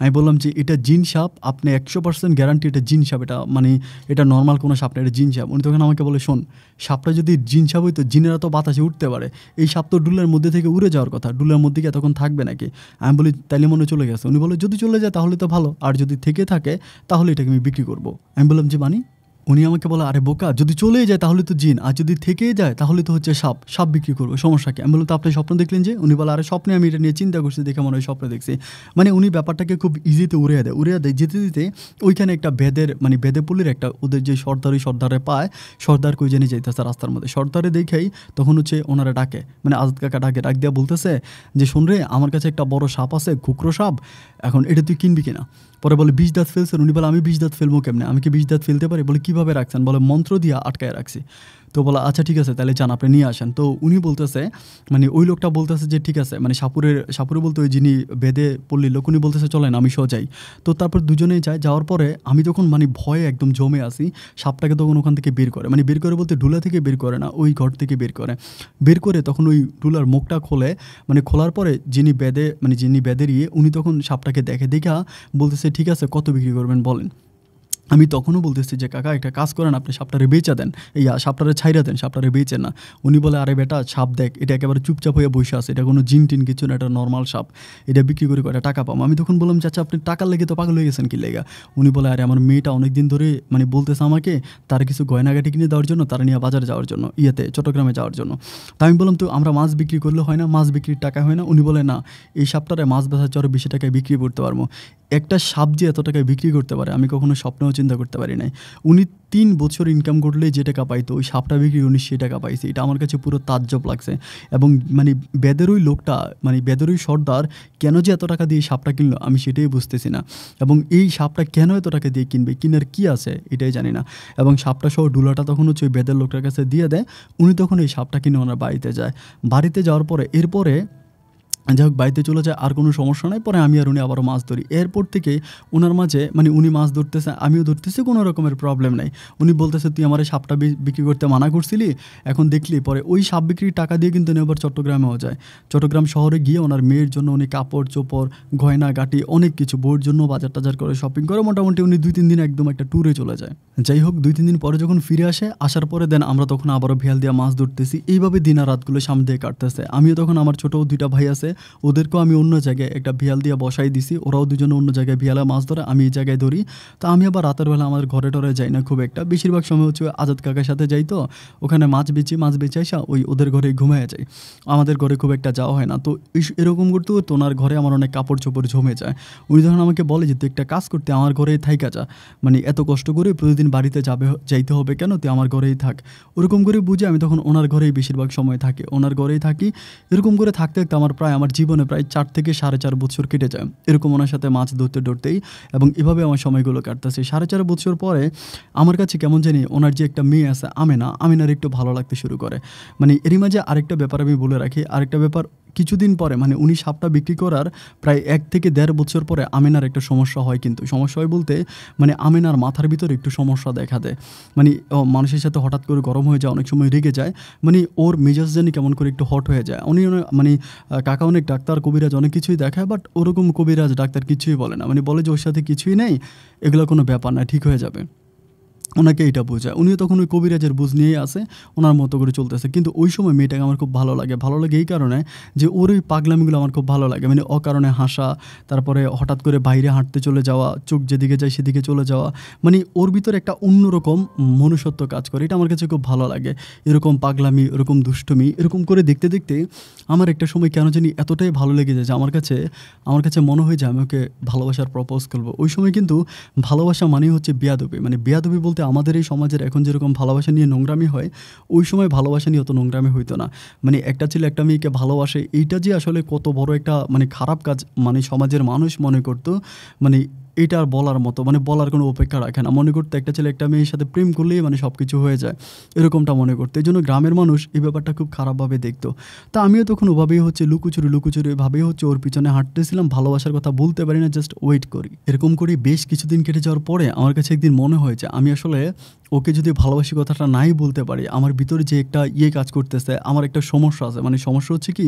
আমি বললাম যে এটা জিন সাপ, আপনি একশো পার্সেন্ট গ্যারান্টি এটা জিন সাপ, এটা মানে এটা নর্মাল কোনো সাপ না, এটা জিন সাপ। উনি তখন আমাকে বলে, শোন, সাপটা যদি জিন সাপ হইতো, জিনেরা তো বাতাসে উঠতে পারে। এই সাপ তো ডুলের মধ্যে থেকে উড়ে যাওয়ার কথা, ডুলের মধ্যে গিয়ে তখন থাকবে নাকি? আমি বলি, তাইলে মনে চলে গেছে। উনি বলে, যদি চলে যায় তাহলে তো ভালো, আর যদি থেকে থাকে, তাহলে এটাকে আমি বিক্রি করব। আমি বললাম, যে মানি? উনি আমাকে বলে, আরে বোকা, যদি চলেই যায় তাহলে তো জিন, আর যদি থেকেই যায় তাহলে তো হচ্ছে সাপ সাপ বিক্রি করব, সমস্যা কি? আমি বললাম, তো আপনি স্বপ্ন দেখলেন যে? উনি বলে, আরে স্বপ্নে আমি এটা নিয়ে চিন্তা করছি, দেখে মনে হয় স্বপ্ন দেখছি। মানে উনি ব্যাপারটাকে খুব ইজিতে উড়িয়ে দেয় উড়িয়ে দেয়, যেতে দিতে ওইখানে একটা বেদের মানে বেদে পল্লীর একটা ওদের যে সর্দার, ওই সর্দারে পায়, সর্দার কই জেনে যাইতেছে রাস্তার মধ্যে, সর্দারে দেখেই তখন হচ্ছে ওনারা ডাকে মানে আজাদ কাকা ডাকে, ডাক দিয়া বলতেছে যে, শোন রে, আমার কাছে একটা বড় সাপ আছে ঘুকরো সাপ, এখন এটা তুই কিনবি কিনা? পরে বলে, বিষ দাঁত ফেলছেন? উনি বলে, আমি বিষ দাঁত ফেলব কেমনে? আমি কি বিষ দাঁত ফেলতে পারি? বলে, কীভাবে রাখছেন? বলে, মন্ত্র দিয়ে আটকায় রাখছি। তো বলা আচ্ছা ঠিক আছে, তাহলে যান, আপনি নিয়ে আসেন। তো উনি বলতেছে মানে ওই লোকটা বলতেছে যে, ঠিক আছে। মানে সাপুরের, সাপুরে বলতে ওই যিনি বেদে পল্লী লোক, উনি বলতেছে, চলেন, আমি সহ যাই। তো তারপর দুজনেই যায়। যাওয়ার পরে আমি তখন মানে ভয়ে একদম জমে আসি সাপটাকে তখন ওখান থেকে বের করে মানে বের করে বলতে ডুলা থেকে বের করে না, ওই ঘর থেকে বের করে। বের করে তখন ওই ডুলার মুখটা খোলে মানে খোলার পরে যিনি বেদে মানে যিনি বেদের ইয়ে উনি তখন সাপটাকে দেখে, দেখা বলতেছে, ঠিক আছে, কত বিক্রি করবেন, বলেন। আমি তখনও বলতেছি যে, কাকা, একটা কাজ করেন, আপনি সাপটারে বেচা দেন। এই সাপটারে ছাইরা দেন, সাপটারে বেচে না। উনি বলে, আরে বেটা, সাপ দেখ, এটা একেবারে চুপচাপ হয়ে বসে আছে, এটা কোনো জিন টিন কিছু না, এটা নর্মাল সাপ। এটা বিক্রি করে কয়টা টাকা পাবো? আমি তখন বললাম, চাচা, আপনি টাকার লেগে তো পাগল হয়ে গেছেন, কি লেগা? উনি বলে, আরে, আমার মেয়েটা অনেক দিন ধরে মানে বলতেছে আমাকে, তার কিছু গয়নাগাটি কিনে দেওয়ার জন্য, তারা নিয়ে বাজারে যাওয়ার জন্য, ইয়েতে, চট্টগ্রামে যাওয়ার জন্য। তা আমি বললাম, তো আমরা মাছ বিক্রি করলে হয় না? মাছ বিক্রির টাকা হয় না? উনি বলে, না, এই সাপটারে মাছ বেচার চরে বেশি টাকায় বিক্রি করতে পারব। একটা সাপ যে এত টাকায় বিক্রি করতে পারে, আমি কখনো স্বপ্নেও চিন্তা করতে পারি নাই। উনি তিন বছর ইনকাম করলে যে টাকা পাইতো, ওই সাপটা বিক্রি উনি সে টাকা পাইছে। এটা আমার কাছে পুরো তাজ্জব লাগছে। এবং মানে বেদের ওই লোকটা মানে বেদের ওই সর্দার কেন যে এত টাকা দিয়ে সাপটা কিনলো, আমি সেটাই বুঝতেছি না। এবং এই সাপটা কেন এত টাকা দিয়ে কিনবে, কিনার কি আছে, এটাই জানি না। এবং সাপটা সহ ডুলাটা তখন হচ্ছে ওই বেদের লোকটার কাছে দিয়ে দেয়, উনি তখন এই সাপটা কিনে ওনার বাড়িতে যায়। বাড়িতে যাওয়ার পরে, এরপরে যাই হোক বাড়িতে চলে যায়, আর কোনো সমস্যা নাই, পরে আমি আর উনি আবারও মাছ ধরি। এরপর থেকে ওনার মাঝে মানে উনি মাছ ধরতেছে, আমিও ধরতেছি, কোনো রকমের প্রবলেম নাই। উনি বলতেছে, তুই আমার সাপটা বিক্রি করতে মানা করছিলি, এখন দেখলি? পরে ওই সাপ বিক্রির টাকা দিয়ে কিন্তু উনি আবার চট্টগ্রামেও যায়। চট্টগ্রাম শহরে গিয়ে ওনার মেয়ের জন্য উনি কাপড়, চোপড়, গয়না, গাটি, অনেক কিছু বউর জন্য বাজার টাজার করে শপিং করে। মোটামুটি উনি দুই তিন দিন একদম একটা ট্যুরে চলে যায়। যাই হোক দুই তিন দিন পরে যখন ফিরে আসে, আসার পরে দেন আমরা তখন আবারও ভিয়াল দিয়ে মাছ ধরতেছি। এইভাবে দিন রাতগুলো সামনে দিয়ে কাটতেছে। আমিও তখন আমার ছোট দুইটা ভাই আছে ওদেরকেও আমি অন্য জায়গায় একটা ভিয়াল দিয়ে বসাই দিছি। ওরাও দুজনে অন্য জায়গায় ভিয়ালে মাছ ধরে, আমি এই জায়গায় ধরি। তো আমি আবার রাতের বেলা আমার ঘরে টরে যাই না খুব একটা। বেশিরভাগ সময় হচ্ছে আজাদ কাকার সাথে যাই তো, ওখানে মাছ বেচি, মাছ বেচে আসা ওই ওদের ঘরে ঘুমিয়ে যাই। আমাদের ঘরে খুব একটা যাওয়া হয় না। তো এরকম করতে করতে ওনার ঘরে আমার অনেক কাপড় চোপড় জমে যায়। উনি যখন আমাকে বলে যে, তুই একটা কাজ করতে আমার ঘরেই থাইকা যা। মানে এত কষ্ট করে প্রতিদিন বাড়িতে যাবে যাইতে হবে কেন? তুই আমার ঘরেই থাক। ওরকম করে বুঝে আমি তখন ওনার ঘরেই বেশিরভাগ সময় থাকি। ওনার ঘরেই থাকি। এরকম করে থাকতে থাকতে আমার প্রায় আমার জীবনে প্রায় চার থেকে সাড়ে চার বছর কেটে যায়। এরকম ওনার সাথে মাছ ধরতে ধরতেই এবং এভাবে আমার সময়গুলো কাটতেছে। সাড়ে চার বছর পরে আমার কাছে কেমন জানি ওনার যে একটা মেয়ে আছে আমেনা, আমিনার একটু ভালো লাগতে শুরু করে। মানে এরই মাঝে আরেকটা ব্যাপার আমি বলে রাখি, আরেকটা ব্যাপার কিছুদিন পরে মানে উনি সাপটা বিক্রি করার প্রায় এক থেকে দেড় বছর পরে আমিনার একটা সমস্যা হয় কিন্তু। সমস্যা হয় বলতে মানে আমিনার মাথার ভিতরে একটু সমস্যা দেখা দেয়। মানে মানুষের সাথে হঠাৎ করে গরম হয়ে যায়, অনেক সময় রেগে যায়। মানে ওর মেজাজ জানি কেমন করে একটু হট হয়ে যায়। উনি মানে কাকা অনেক ডাক্তার, কবিরাজ অনেক কিছুই দেখায় বাট ওরকম কবিরাজ, ডাক্তার কিছুই বলে না। মানে বলে যে ওর সাথে কিছুই নেই, এগুলো কোনো ব্যাপার না, ঠিক হয়ে যাবে। ওনাকে এটা বোঝায়। উনিও তখন ওই কবিরাজের বুঝ নিয়েই আসে ওনার মতো করে চলতেছে। কিন্তু ওই সময় মেয়েটাকে আমার খুব ভালো লাগে। ভালো লাগে এই কারণে যে ওর ওই পাগলামিগুলো আমার খুব ভালো লাগে। মানে অকারণে হাসা, তারপরে হঠাৎ করে বাইরে হাঁটতে চলে যাওয়া, চোখ যেদিকে যায় সেদিকে চলে যাওয়া। মানে ওর ভিতরে একটা অন্যরকম মনুষ্যত্ব কাজ করে। এটা আমার কাছে খুব ভালো লাগে। এরকম পাগলামি, এরকম দুষ্টমি, এরকম করে দেখতে দেখতে আমার একটা সময় কেন জানি এতটাই ভালো লেগে যায় যে আমার কাছে আমার কাছে মনে হয় যে আমি ওকে ভালোবাসার প্রপোজ করব। ওই সময় কিন্তু ভালোবাসা মানেই হচ্ছে বিয়াদবি। মানে বিয়াদবি বলতে আমাদের এই সমাজের এখন যেরকম ভালোবাসা নিয়ে নোংরামি হয়, ওই সময় ভালোবাসা নিয়ে অত নোংরামি হইতো না। মানে একটা ছেলে, একটা মেয়েকে ভালোবাসে, এইটা যে আসলে কত বড় একটা মানে খারাপ কাজ মানে সমাজের মানুষ মনে করতো। মানে এটা আর বলার মতো মানে বলার কোনো অপেক্ষা রাখে না। মনে করতে একটা ছেলে একটা মেয়ের সাথে প্রেম করলেই মানে সব কিছু হয়ে যায়, এরকমটা মনে করতো। এই জন্য গ্রামের মানুষ এই ব্যাপারটা খুব খারাপভাবে দেখতো। তা আমিও তখন ওভাবেই হচ্ছে লুকুচুরি লুকুচুরি ভাবেই হচ্ছে ওর পিছনে হাঁটতেছিলাম, ভালোবাসার কথা বলতে পারি না জাস্ট ওয়েট করি। এরকম করে বেশ কিছুদিন কেটে যাওয়ার পরে আমার কাছে একদিন মনে হয়েছে, আমি আসলে ওকে যদি ভালোবাসি কথাটা নাই বলতে পারি, আমার ভিতরে যে একটা ইয়ে কাজ করতেছে, আমার একটা সমস্যা আছে। মানে সমস্যা হচ্ছে কি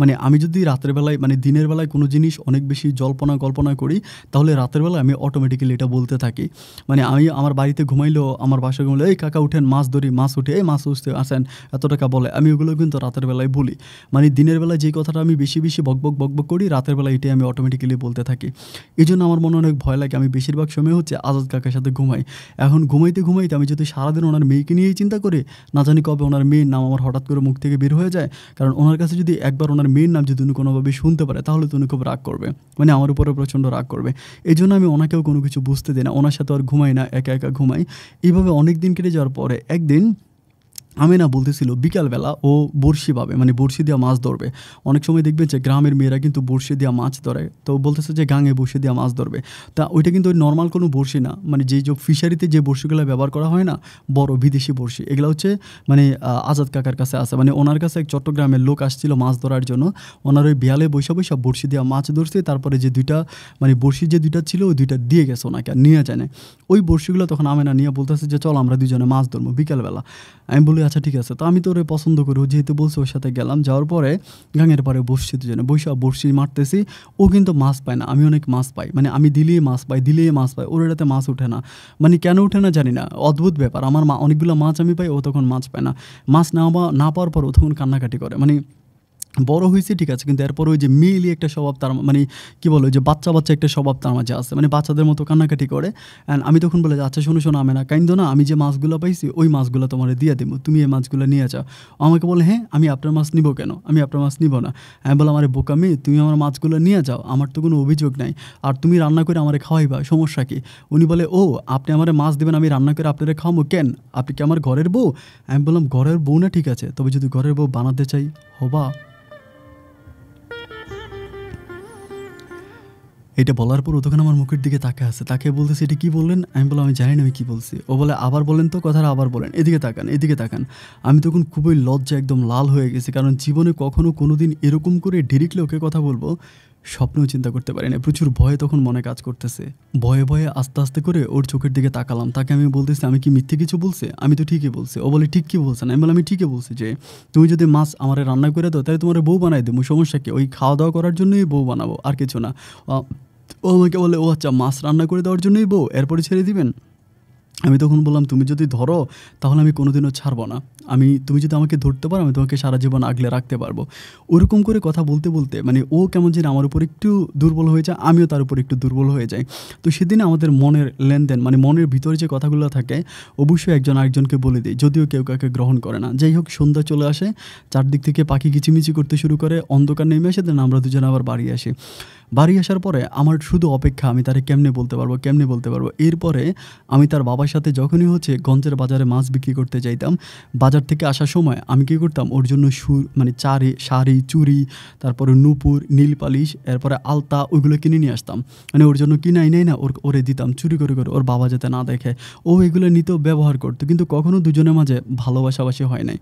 মানে আমি যদি রাতের বেলায় মানে দিনের বেলায় কোনো জিনিস অনেক বেশি জল্পনা কল্পনা করি, তাহলে রাতের বেলায় আমি অটোমেটিক্যালি এটা বলতে থাকি। মানে আমি আমার বাড়িতে ঘুমাইলেও আমার বাসায় ঘুমাইলে এই কাকা উঠেন, মাছ ধরি, মাছ উঠে, এই মাছ উঠতে আসেন, এত টাকা বলে। আমি ওগুলো কিন্তু রাতের বেলায় বলি। মানে দিনের বেলায় যে কথাটা আমি বেশি বেশি বকবক বকবক করি, রাতের বেলায় এটাই আমি অটোমেটিক্যালি বলতে থাকি। এই জন্য আমার মনে অনেক ভয় লাগে। আমি বেশিরভাগ সময় হচ্ছে আজাদ কাকার সাথে ঘুমাই। এখন ঘুমাইতে ঘুমাইতে আমি যদি সারাদিন ওনার মেয়েকে নিয়েই চিন্তা করি, না জানি কবে ওনার মেয়ের নাম আমার হঠাৎ করে মুখ থেকে বের হয়ে যায়। কারণ ওনার কাছে যদি একবার ওনার মেয়ের নাম যদি উনি কোনোভাবে শুনতে পারে, তাহলে তো উনি খুব রাগ করবে। মানে আমার উপরে প্রচণ্ড রাগ করবে। এই জন্য আমি ওনাকেও কোনো কিছু বুঝতে দিই না, ওনার সাথে আর ঘুমাই না, একা একা ঘুমাই। এইভাবে অনেক দিন কেটে যাওয়ার পরে একদিন আমি না বলতেছিল, বিকালবেলা ও বড়শি পাবে মানে বড়শি দিয়ে মাছ ধরবে। অনেক সময় দেখবে যে গ্রামের মেয়েরা কিন্তু বড়শি দিয়ে মাছ ধরে। তো বলতেছে যে গাঙে বড়শি দিয়ে মাছ ধরবে। তা ওইটা কিন্তু ওই নর্মাল কোনো বড়শি না। মানে যেই যে ফিশারিতে যে বড়শিগুলো ব্যবহার করা হয় না, বড় বিদেশি বড়শি, এগুলো হচ্ছে মানে আজাদ কাকার কাছে আছে। মানে ওনার কাছে এক চট্টগ্রামের লোক আসছিল মাছ ধরার জন্য। ওনার ওই বিয়ালে বৈশা বৈশা বড়শি দিয়ে মাছ ধরছে। তারপরে যে দুইটা মানে বড়শি যে দুইটা ছিল, ওই দুইটা দিয়ে গেছে ওনাকে নিয়ে যায় না ওই বড়শিগুলো তখন আমি না নিয়ে বলতেছে যে, চল আমরা দুজনে মাছ ধরবো বিকালবেলা। আমি বলি আচ্ছা ঠিক আছে। তো আমি তো ওরে পছন্দ করি। যেহেতু বলছে ওর সাথে গেলাম, যাওয়ার পরে গাঙের পরে বসছি দুজনে বৈশা বড়শি মারতেছি। ও কিন্তু মাছ পায় না। আমি অনেক মাছ পাই। মানে আমি দিলেই মাছ পাই, দিলেই মাছ পাই। ওর এটাতে মাছ ওঠে না। মানে কেন ওঠে না জানি না। অদ্ভুত ব্যাপার। আমার মা অনেকগুলো মাছ আমি পাই, ও তখন মাছ পায় না। মাছ না না পাওয়ার পর ও তখন কান্নাকাটি করে। মানে বড় হয়েছে, ঠিক আছে, কিন্তু এরপর ওই যে মেয়েলি একটা স্বভাব তার মানে কি বলো যে বাচ্চা বাচ্চা একটা স্বভাব তার মাঝে আছে। মানে বাচ্চাদের মতো কান্নাকাটি করে। অ্যান্ড আমি তখন বলে আচ্ছা শোনো শোনো আমি না কাইন্দ না, আমি যে মাছগুলো পাইছি, ওই মাছগুলো তোমার দিয়ে দেবো তুমি এই মাছগুলো নিয়ে যাও। আমাকে বলে হ্যাঁ আমি আপনার মাছ নিব কেন? আমি আপনার মাছ নিব না। আমি বললাম আমার বোকা মেয়ে, তুমি আমার মাছগুলো নিয়ে যাও, আমার তো কোনো অভিযোগ নাই। আর তুমি রান্না করে আমারে খাওয়াইবা, সমস্যা কি? উনি বলে, ও, আপনি আমার মাছ দেবেন, আমি রান্না করে আপনারা খাওয়াবো কেন? আপনি কি আমার ঘরের বউ? আমি বললাম, ঘরের বউ না, ঠিক আছে, তবে যদি ঘরের বউ বানাতে চাই, হবা। এটা বলার পর তখন আমার মুখের দিকে তাকে আছে। তাকে বলতেছে, এটা কি বললেন? আমি বললাম, আমি জানি না আমি কী বলছি। ও বলে, আবার বলেন তো, কথাটা আবার বলেন। এদিকে তাকান এদিকে তাকান। আমি তখন খুবই লজ্জা একদম লাল হয়ে গেছি, কারণ জীবনে কখনো কোনো দিন এরকম করে ডিরেক্টলি ওকে কথা বলব স্বপ্নেও চিন্তা করতে পারি না। প্রচুর ভয়ে তখন মনে কাজ করতেছে। ভয়ে ভয়ে আস্তে আস্তে করে ওর চোখের দিকে তাকালাম। তাকে আমি বলতেছি, আমি কি মিথ্যে কিছু বলছে? আমি তো ঠিকই বলছি। ও বলে, ঠিক কি বলছে না আমি বলে আমি ঠিকই বলছি যে, তুমি যদি মাছ আমার রান্না করে দাও, তাহলে তোমার বউ বানাই দেবো। সমস্যা কি? ওই খাওয়া দাওয়া করার জন্যই বউ বানাবো, আর কিছু না। ও আমাকে বলে ও আচ্ছা মাছ রান্না করে দেওয়ার জন্যই বউ এরপরে ছেড়ে দিবেন? আমি তখন বললাম, তুমি যদি ধরো, তাহলে আমি কোনোদিনও ছাড়বো না। আমি, তুমি যদি আমাকে ধরতে পারো, আমি তোমাকে সারা জীবন আগলে রাখতে পারব। ওরকম করে কথা বলতে বলতে মানে ও কেমন যেন আমার উপর একটু দুর্বল হয়ে যায়, আমিও তার উপর একটু দুর্বল হয়ে যাই। তো সেদিনে আমাদের মনের লেনদেন মানে মনের ভিতরে যে কথাগুলো থাকে, অবশ্যই একজন আরেকজনকে বলে দিই, যদিও কেউ কাউকে গ্রহণ করে না। যাই হোক, সন্ধ্যা চলে আসে, চারদিক থেকে পাখি কিচিমিচি করতে শুরু করে, অন্ধকার নেমে আসে, দেন আমরা দুজন আবার বাড়ি আসি। বাড়ি আসার পরে আমার শুধু অপেক্ষা, আমি তারে কেমনে বলতে পারব, কেমনে বলতে পারব? এরপরে আমি তার বাবার সাথে যখনই হচ্ছে গঞ্জের বাজারে মাছ বিক্রি করতে যাইতাম, বাজার থেকে আসার সময় আমি কী করতাম? ওর জন্য সুর মানে চারি, শাড়ি চুরি তারপরে নূপুর, নীল পালিশ, এরপরে আলতা, ওইগুলো কিনে নিয়ে আসতাম। মানে ওর জন্য কিনে নেই না, ওর, ওরে দিতাম, চুরি করে করে ওর বাবা যাতে না দেখে। ও এগুলো নিতেও ব্যবহার করতো, কিন্তু কখনো দুজনের মাঝে ভালোবাসাবাসি হয় নাই।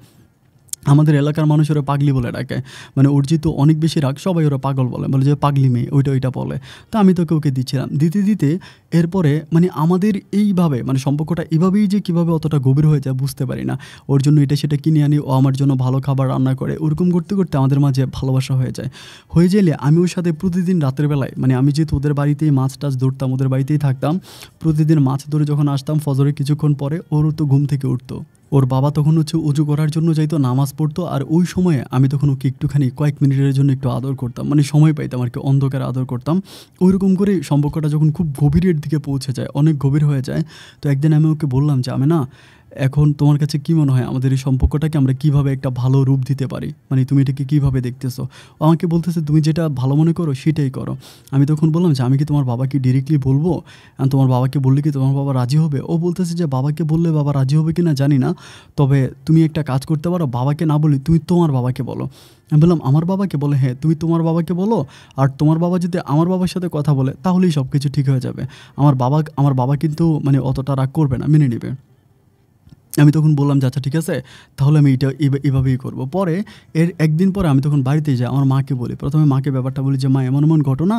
আমাদের এলাকার মানুষেরা পাগলি বলে ডাকে। মানে ওর যেহেতু অনেক বেশি রাগ, সবাই ওরা পাগল বলে। বলে যে, পাগলি মেয়ে, ওইটা ওইটা বলে। তো আমি তোকে ওকে দিচ্ছিলাম। দিতে দিতে এরপরে মানে আমাদের এইভাবে মানে সম্পর্কটা এভাবেই যে কীভাবে অতটা গভীর হয়ে যায় বুঝতে পারি না। ওর জন্য এটা সেটা কিনে আনি, ও আমার জন্য ভালো খাবার রান্না করে, ওরকম করতে করতে আমাদের মাঝে ভালোবাসা হয়ে যায়। হয়ে গেলে আমি ওর সাথে প্রতিদিন রাতের বেলায় মানে আমি যেহেতু ওদের বাড়িতেই মাছ টাছ ধরতাম, ওদের বাড়িতেই থাকতাম, প্রতিদিন মাছ ধরে যখন আসতাম ফজরে কিছুক্ষণ পরে ওর তো ঘুম থেকে উঠতো। ওর বাবা তখন হচ্ছে উজু করার জন্য যাইতো, নামাজ পড়তো, আর ওই সময়ে আমি তখন ওকে একটুখানি কয়েক মিনিটের জন্য একটু আদর করতাম মানে সময় পাইতাম আর কি, অন্ধকারে আদর করতাম। ওইরকম করে সম্পর্কটা যখন খুব গভীরের দিকে পৌঁছে যায়, অনেক গভীর হয়ে যায়, তো একদিন আমি ওকে বললাম যে আমি না এখন তোমার কাছে কী মনে হয়? আমাদের এই সম্পর্কটাকে আমরা কীভাবে একটা ভালো রূপ দিতে পারি? মানে তুমি এটাকে কীভাবে দেখতেছো? আমাকে বলতেছে, তুমি যেটা ভালো মনে করো, সেটাই করো। আমি তখন বললাম যে, আমি কি তোমার বাবাকে ডিরেক্টলি বলব? তোমার বাবাকে বললে কি তোমার বাবা রাজি হবে? ও বলতেছে যে, বাবাকে বললে বাবা রাজি হবে কি না জানি না। তবে তুমি একটা কাজ করতে পারো, বাবাকে না বলি তুমি তোমার বাবাকে বলো। আমি বললাম, আমার বাবাকে বলে? হ্যাঁ তুমি তোমার বাবাকে বলো। আর তোমার বাবা যদি আমার বাবার সাথে কথা বলে, তাহলেই সব কিছু ঠিক হয়ে যাবে। আমার বাবা আমার বাবা কিন্তু মানে অতটা রাগ করবে না, মেনে নেবে। আমি তখন বললাম যে আচ্ছা ঠিক আছে, তাহলে আমি এটা এভাবেই করব। পরে এর একদিন পরে আমি তখন বাড়িতে যাই, আমার মাকে বলি। প্রথমে মাকে ব্যাপারটা বলি যে, মা, এমন এমন ঘটনা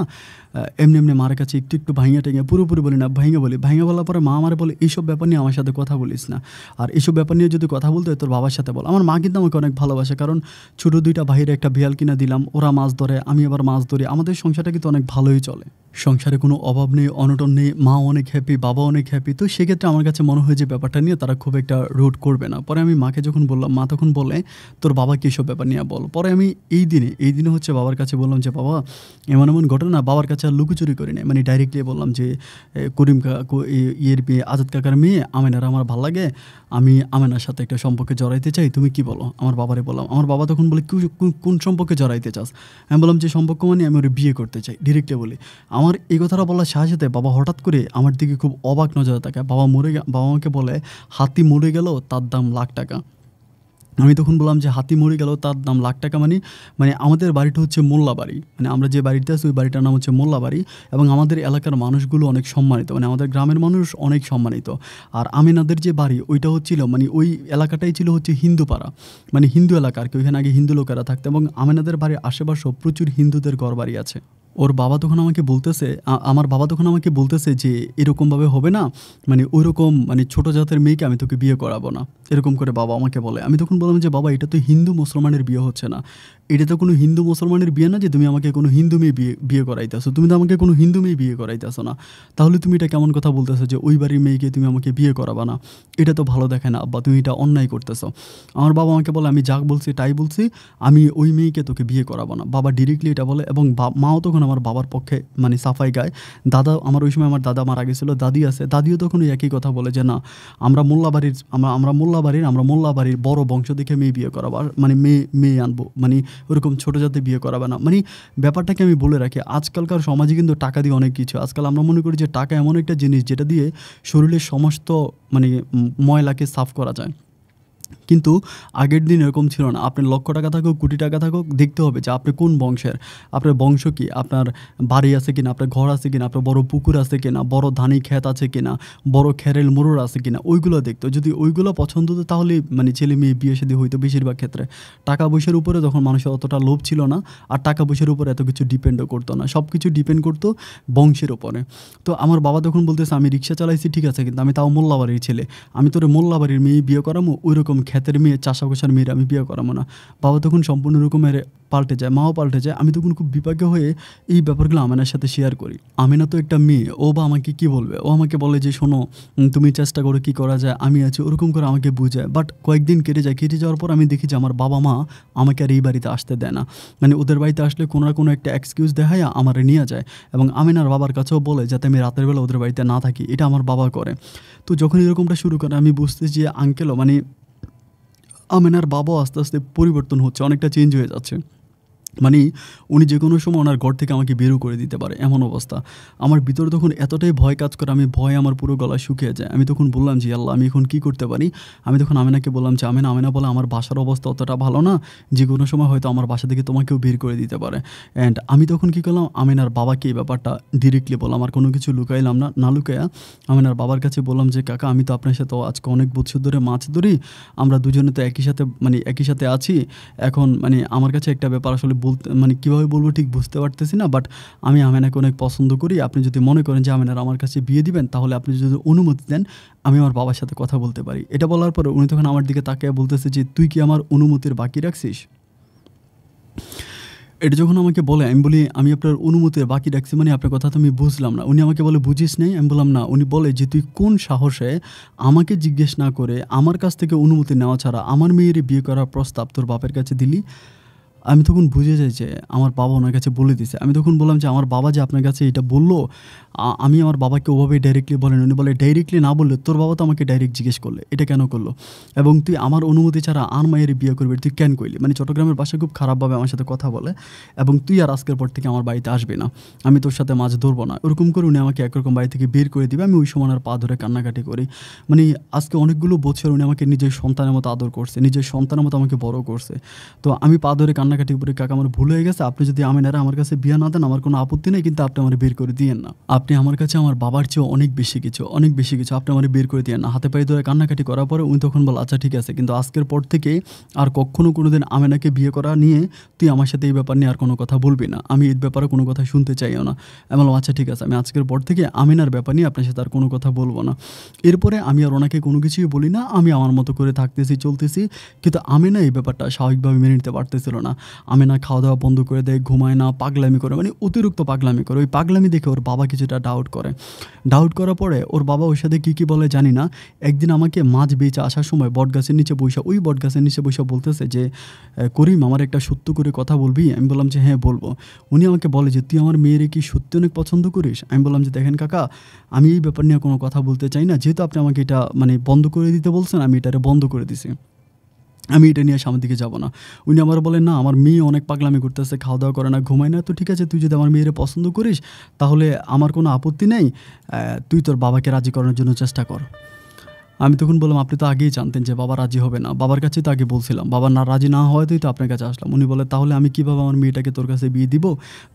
এমনি এমনি মার কাছে একটু একটু ভাইঙা টেঙে পুরোপুরি বলি না ভাইঙা বলি। ভাইঙা বলার পরে মা আমার বলে, এইসব ব্যাপার নিয়ে আমার সাথে কথা বলিস না। আর এইসব ব্যাপার নিয়ে যদি কথা বলতে হয়, তোর বাবার সাথে বল। আমার মা কিন্তু আমাকে অনেক ভালোবাসে, কারণ ছোটো দুইটা ভাইয়ের একটা বিয়াল কিনা দিলাম, ওরা মাছ ধরে, আমি আবার মাছ ধরি। আমাদের সংসারটা কিন্তু অনেক ভালোই চলে। সংসারে কোনো অভাব নেই, অনটন নেই মা অনেক হ্যাপি বাবা অনেক হ্যাপি তো সেক্ষেত্রে আমার কাছে মনে হয় যে, ব্যাপারটা নিয়ে তারা খুব একটা রোড করবে না। পরে আমি মাকে যখন বললাম, মা তখন বলে, তোর বাবা কী সব ব্যাপার নিয়ে বল? পরে আমি এই দিনে এই দিনে হচ্ছে বাবার কাছে বললাম যে, বাবা, এমন এমন ঘটনা বাবার কাছে আর লুকোচুরি করি নাই। মানে ডাইরেক্টলি বললাম যে করিম কাকু ইয়ের মেয়ে, আজাদ কাকার মেয়ে, আমেনার আমার ভালো লাগে। আমি আমেনার সাথে একটা সম্পর্কে জড়াইতে চাই, তুমি কি বলো? আমার বাবারে বললাম, আমার বাবা তখন বলে কোন সম্পর্কে জড়াইতে চাস? আমি বললাম, যে সম্পর্ক মানে আমি ওর বিয়ে করতে চাই। ডিরেক্টলি বলি। আমার এই কথাটা বলার সাথে বাবা হঠাৎ করে আমার দিকে খুব অবাক নজরে থাকে বাবা মরে বাবা আমাকে বলে, হাতি মরে গেল, তার দাম লাখ টাকা। আমি তখন বললাম যে, হাতি মরে গেল, তার দাম লাখ টাকা মানে মানে আমাদের বাড়িটা হচ্ছে মোল্লা বাড়ি। মানে আমরা যে বাড়িতে আছি, ওই বাড়িটার নাম হচ্ছে মোল্লা বাড়ি। এবং আমাদের এলাকার মানুষগুলো অনেক সম্মানিত মানে আমাদের গ্রামের মানুষ অনেক সম্মানিত। আর আমিনাদের যে বাড়ি, ওইটা হচ্ছিল মানে ওই এলাকাটাই ছিল হচ্ছে হিন্দু পাড়া মানে হিন্দু এলাকা আর কি, ওইখানে আগে হিন্দু লোকেরা থাকতো। এবং আমিনাদের বাড়ির আশেপাশেও প্রচুর হিন্দুদের ঘর বাড়ি আছে। ওর বাবা তখন আমাকে বলতেছে আমার বাবা তখন আমাকে বলতেছে যে, এরকমভাবে হবে না। মানে ওই রকম মানে ছোটো জাতের মেয়েকে আমি তোকে বিয়ে করাবো না। এরকম করে বাবা আমাকে বলে। আমি তখন বললাম যে, বাবা, এটা তো হিন্দু মুসলমানের বিয়ে হচ্ছে না। এটা তো কোনো হিন্দু মুসলমানের বিয়ে না যে, তুমি আমাকে কোনো হিন্দু মেয়ে বিয়ে বিয়ে করাইতেছো। তুমি তো আমাকে কোনো হিন্দু মেয়ে বিয়ে করাইতেছো না। তাহলে তুমি এটা কেমন কথা বলতেছো যে, ওই বাড়ির মেয়েকে তুমি আমাকে বিয়ে করাবা না? এটা তো ভালো দেখে না। আব্বা, তুমি এটা অন্যায় করতেছো। আমার বাবা আমাকে বলে, আমি যাক বলছি, তাই বলছি। আমি ওই মেয়েকে তোকে বিয়ে করাবো না। বাবা ডিরেক্টলি এটা বলে এবং মাও তখন আমার বাবার পক্ষে মানে সাফাই গায়। দাদা, আমার ওই সময় আমার দাদা মারা গেছিল, দাদি আছে। দাদিও তখন ওই একই কথা বলে যে, না, আমরা মোল্লাবাড়ির, আমরা আমরা মোল্লাবাড়ির আমরা মোল্লাবাড়ির বড় বংশ দেখে মেয়ে বিয়ে করাবো মানে মেয়ে মেয়ে আনব। মানে ওরকম ছোটো জাতে বিয়ে করাবে না। মানে ব্যাপারটাকে আমি বলে রাখি, আজকালকার সমাজে কিন্তু টাকা দিয়ে অনেক কিছু। আজকাল আমরা মনে করি যে, টাকা এমন একটা জিনিস যেটা দিয়ে শরীরের সমস্ত মানে ময়লাকে সাফ করা যায়। কিন্তু আগের দিন এরকম ছিল না। আপনার লক্ষ টাকা থাকুক, কোটি টাকা থাকুক, দেখতে হবে যে আপনি কোন বংশের। আপনার বংশ কি? আপনার বাড়ি আছে কিনা? আপনার ঘর আছে কিনা? আপনার বড় পুকুর আছে কিনা? বড় ধানি ক্ষেত আছে কিনা? বড় খেরেল মোড়র আছে কিনা? ওইগুলো দেখতো যদি ওইগুলো পছন্দ হতো তাহলে মানে ছেলে মেয়ে বিয়ে সাথে হইতো বেশিরভাগ ক্ষেত্রে। টাকা পয়সার উপরে তখন মানুষের অতটা লোভ ছিল না, আর টাকা পয়সার উপরে এত কিছু ডিপেন্ডও করতো না। সব কিছু ডিপেন্ড করতো বংশের উপরে। তো আমার বাবা তখন বলতেছে, আমি রিক্সা চালাইছি, ঠিক আছে, কিন্তু আমি তাও মোল্লাবাড়ির ছেলে। আমি তোরে মোল্লাবাড়ির মেয়ে বিয়ে করামো ওই রকম ক্ষেতের মেয়ে চাষা কোষার মেয়ের আমি বিয়ে করামো না। বাবা তখন সম্পূর্ণ রকমের পাল্টে যায়, মাও পাল্টে যায়। আমি তখন খুব বিপাকে হয়ে এই ব্যাপারগুলো আমেনার সাথে শেয়ার করি। আমেনা তো একটা মেয়ে, ও বা আমাকে কি বলবে? ও আমাকে বলে যে, শোনো তুমি চেষ্টা করো কি করা যায়, আমি আছি। ওরকম করে আমাকে বুঝায়। বাট কয়েকদিন কেটে যায়। কেটে যাওয়ার পর আমি দেখি যে, আমার বাবা মা আমাকে আর এই বাড়িতে আসতে দেয় না। মানে ওদের বাড়িতে আসলে কোনো না কোনো একটা এক্সকিউজ দেখায় আমার নিয়ে যায়। এবং আমিনার বাবার কাছেও বলে যাতে আমি রাতের বেলা ওদের বাড়িতে না থাকি। এটা আমার বাবা করে। তো যখন এরকমটা শুরু করে, আমি বুঝতেছি যে আঙ্কেলও মানে আমেনার বাবা আস্তে আস্তে পরিবর্তন হচ্ছে অনেকটা চেঞ্জ হয়ে যাচ্ছে। মানে উনি যে কোনো সময় ওনার ঘর থেকে আমাকে বেরও করে দিতে পারে, এমন অবস্থা। আমার ভিতরে তখন এতটাই ভয় কাজ করে, আমি ভয় আমার পুরো গলা শুকিয়ে যায়। আমি তখন বললাম যে, আল্লাহ, আমি এখন কী করতে পারি? আমি তখন আমেনাকে বললাম যে, আমেনা আমেনা বলে আমার বাসার অবস্থা অতটা ভালো না। যে কোনো সময় হয়তো আমার বাসা থেকে তোমাকেও বের করে দিতে পারে। অ্যান্ড আমি তখন কী করলাম, আমেনার বাবাকে এই ব্যাপারটা ডিরেক্টলি বললাম, আর কোনো কিছু লুকাইলাম না না লুকাইয়া আমেনার বাবার কাছে বললাম যে, কাকা, আমি তো আপনার সাথে আজকে অনেক বছর ধরে মাছ ধরি, আমরা দুজনে তো একই সাথে মানে একই সাথে আছি। এখন মানে আমার কাছে একটা ব্যাপার আসলে বলতে মানে কীভাবে বলব ঠিক বুঝতে পারতেছি না বাট আমি আমেনাকে অনেক পছন্দ করি। আপনি যদি মনে করেন যে আমেনার আমার কাছে বিয়ে দিবেন, তাহলে আপনি যদি অনুমতি দেন, আমি আমার বাবার সাথে কথা বলতে পারি। এটা বলার পরে উনি তখন আমার দিকে তাকিয়ে বলতেছে যে, তুই কি আমার অনুমতির বাকি রাখছিস? এটা যখন আমাকে বলে, আমি বলি, আমি আপনার অনুমতির বাকি রাখছি মানে আপনার কথা তো আমি বুঝলাম না। উনি আমাকে বলে, বুঝিস নেই? আমি বললাম, না। উনি বলে, যে তুই কোন সাহসে আমাকে জিজ্ঞেস না করে আমার কাছ থেকে অনুমতি নেওয়া ছাড়া আমার মেয়ের বিয়ে করার প্রস্তাব তোর বাপের কাছে দিলি? আমি তখন বুঝে যাই যে আমার বাবা ওনার কাছে বলে দিছে। আমি তখন বললাম যে, আমার বাবা যে আপনার কাছে এটা বলল আমি আমার বাবাকে ওভাবে ডাইরেক্টলি বলেন। উনি বলে ডাইরেক্টলি না বললে তোর বাবা তো আমাকে ডাইরেক্ট জিজ্ঞেস করলে। এটা কেন করল? এবং তুই আমার অনুমতি ছাড়া আর মায়ের বিয়ে করবি তুই কেন কইলি মানে চট্টগ্রামের বাসায় খুব খারাপভাবে আমার সাথে কথা বলে এবং তুই আর আজকের পর থেকে আমার বাড়িতে আসবি না। আমি তোর সাথে মাছ ধরবো না। ওরকম করে উনি আমাকে একরকম বাড়ি থেকে বের করে দিবে। আমি ওই সময় আর পা ধরে কান্নাকাটি করি। মানে আজকে অনেকগুলো বছর উনি আমাকে নিজের সন্তানের মতো আদর করছে, নিজের সন্তানের মতো আমাকে বড় করছে। তো আমি পা ধরে কান্নাকাটি করে কাকা আমার ভুল হয়ে গেছে, আপনি যদি আমি আমিনারা আমার কাছে বিয়ে না দেন, আমার কোনো আপত্তি নেই, কিন্তু আপনি আমার বের করে দিয়েন না। আপনি আমার কাছে আমার বাবার চেয়েও অনেক বেশি কিছু, অনেক বেশি কিছু আপনি আমার বের করে দিয়েন না। হাতে পায়ে ধরে কান্নাকাটি করার পরে উনি তখন বল আচ্ছা ঠিক আছে, কিন্তু আজকের পর থেকে আর কখনো কোনো দিন আমেনাকে বিয়ে করা নিয়ে তুই আমার সাথে এই ব্যাপার নিয়ে আর কোনো কথা বলবি না। আমি এই ব্যাপারে কোনো কথা শুনতে চাইও না। আমি বললাম আচ্ছা ঠিক আছে, আমি আজকের পর থেকে আমিনার ব্যাপার নিয়ে আপনার সাথে আর কোনো কথা বলব না। এরপরে আমি আর ওনাকে কোনো কিছুই বলি না, আমি আমার মতো করে থাকতেছি, চলতেছি, কিন্তু আমি না এই ব্যাপারটা স্বাভাবিকভাবে মেনে নিতে পারতেছিল না। আমি না খাওয়া দাওয়া বন্ধ করে দেয়, ঘুমায় না, পাগলামি করে মানে অতিরিক্ত পাগলামি করে। ওই পাগলামি দেখে ওর বাবা কিছুটা ডাউট করে। ডাউট করার পরে ওর বাবা ওর সাথে কী কী বলে জানি না। একদিন আমাকে মাছ বেচে আসার সময় বটগাছের নিচে বৈশা ওই বটগাছের নিচে বৈশা বলতেছে যে করিম, আমার একটা সত্য করে কথা বলবি? আমি বললাম যে হ্যাঁ বলব। উনি আমাকে বলে যে, তুই আমার মেয়েরে কি সত্যি অনেক পছন্দ করিস? আমি বললাম যে, দেখেন কাকা, আমি এই ব্যাপার নিয়ে কোনো কথা বলতে চাই না। যেহেতু আপনি আমাকে এটা মানে বন্ধ করে দিতে বলছেন, আমি এটারে বন্ধ করে দিছি। আমি এটা নিয়ে সামনের দিকে যাব না। উনি আবার বলেন, না, আমার মেয়ে অনেক পাগলামি করতেছে খাওয়া দাওয়া করে না, ঘুমায় না। তো ঠিক আছে, তুই যদি আমার মেয়েরে পছন্দ করিস, তাহলে আমার কোনো আপত্তি নেই। তুই তোর বাবাকে রাজি করানোর জন্য চেষ্টা কর। আমি তখন বললাম, আপনি তো আগেই জানতেন যে বাবা রাজি হবে না। বাবার কাছে তো আগে বলছিলাম, বাবা না রাজি না হওয়াতেই তো আপনার কাছে আসলাম। উনি বলে, তাহলে আমি কীভাবে আমার মেয়েটাকে তোর কাছে বিয়ে দিব?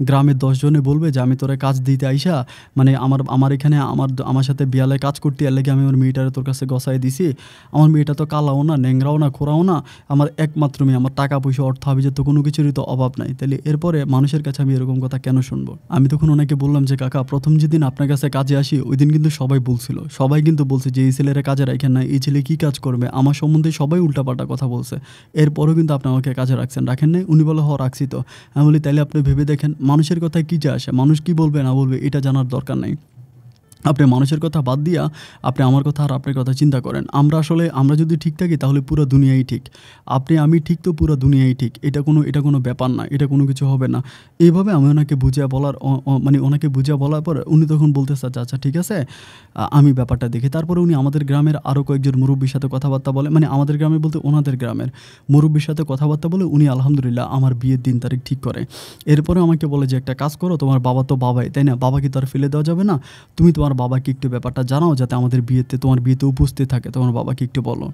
গ্রামের দশজনে বলবে যে, আমি তোরা কাজ দিতে আইসা মানে আমার আমার এখানে আমার আমার সাথে বিয়ালে কাজ করতে এর লেগে আমি আমার মেয়েটারে তোর কাছে গসাই দিছি। আমার মেয়েটা তো কালাও না, ন্যাংরাও না খোরাও না। আমার একমাত্র মেয়ে, আমার টাকা পয়সা, অর্থ হবে যে তো কোনো কিছুরই তো অভাব নাই। তাহলে এরপরে মানুষের কাছে আমি এরকম কথা কেন শুনব? আমি তখন ওনাকে বললাম যে, কাকা, প্রথম যেদিন আপনার কাছে কাজে আসি ওই দিন কিন্তু সবাই বলছিল। সবাই কিন্তু বলছে যে, এই ছেলেরা কাজে রাখেন না এই ছেলে কী কাজ করবে? আমার সম্বন্ধে সবাই উল্টাপাল্টা কথা বলছে। এরপরেও কিন্তু আপনি আমাকে কাজে রাখছেন। রাখেন নাই? উনি বলে হ রাখছি তো। আমি বলি, তাইলে আপনি ভেবে দেখেন, মানুষের কথায় কী যে আসে? মানুষ কি বলবে, না বলবে, এটা জানার দরকার নেই। আপনি মানুষের কথা বাদ দিয়া আপনি আমার কথা আর আপনার কথা চিন্তা করেন। আমরা আসলে, আমরা যদি ঠিক থাকি তাহলে পুরো দুনিয়াই ঠিক। আপনি, আমি ঠিক তো পুরো দুনিয়াই ঠিক। এটা কোনো এটা কোনো ব্যাপার না, এটা কোনো কিছু হবে না। এইভাবে আমি ওনাকে বুঝিয়ে বলার মানে ওনাকে বুঝিয়ে বলার পর উনি তখন বলতেছে আচ্ছা আচ্ছা ঠিক আছে আমি ব্যাপারটা দেখি। তারপরে উনি আমাদের গ্রামের আরও কয়েকজন মুরব্বীর সাথে কথাবার্তা বলে মানে আমাদের গ্রামে বলতে ওনাদের গ্রামের মুরব্বীর সাথে কথাবার্তা বলে উনি আলহামদুলিল্লাহ আমার বিয়ের দিন তারিখ ঠিক করে। এরপরে আমাকে বলে যে, একটা কাজ করো, তোমার বাবা তো বাবাই, তাই না? বাবাকে তো আর ফেলে দেওয়া যাবে না। তুমি তোমার বাবাকে একটু ব্যাপারটা জানাও যাতে আমাদের বিয়েতে, তোমার বিয়েতে উপস্থিত থাকে তোমার বাবাকে একটু বলো।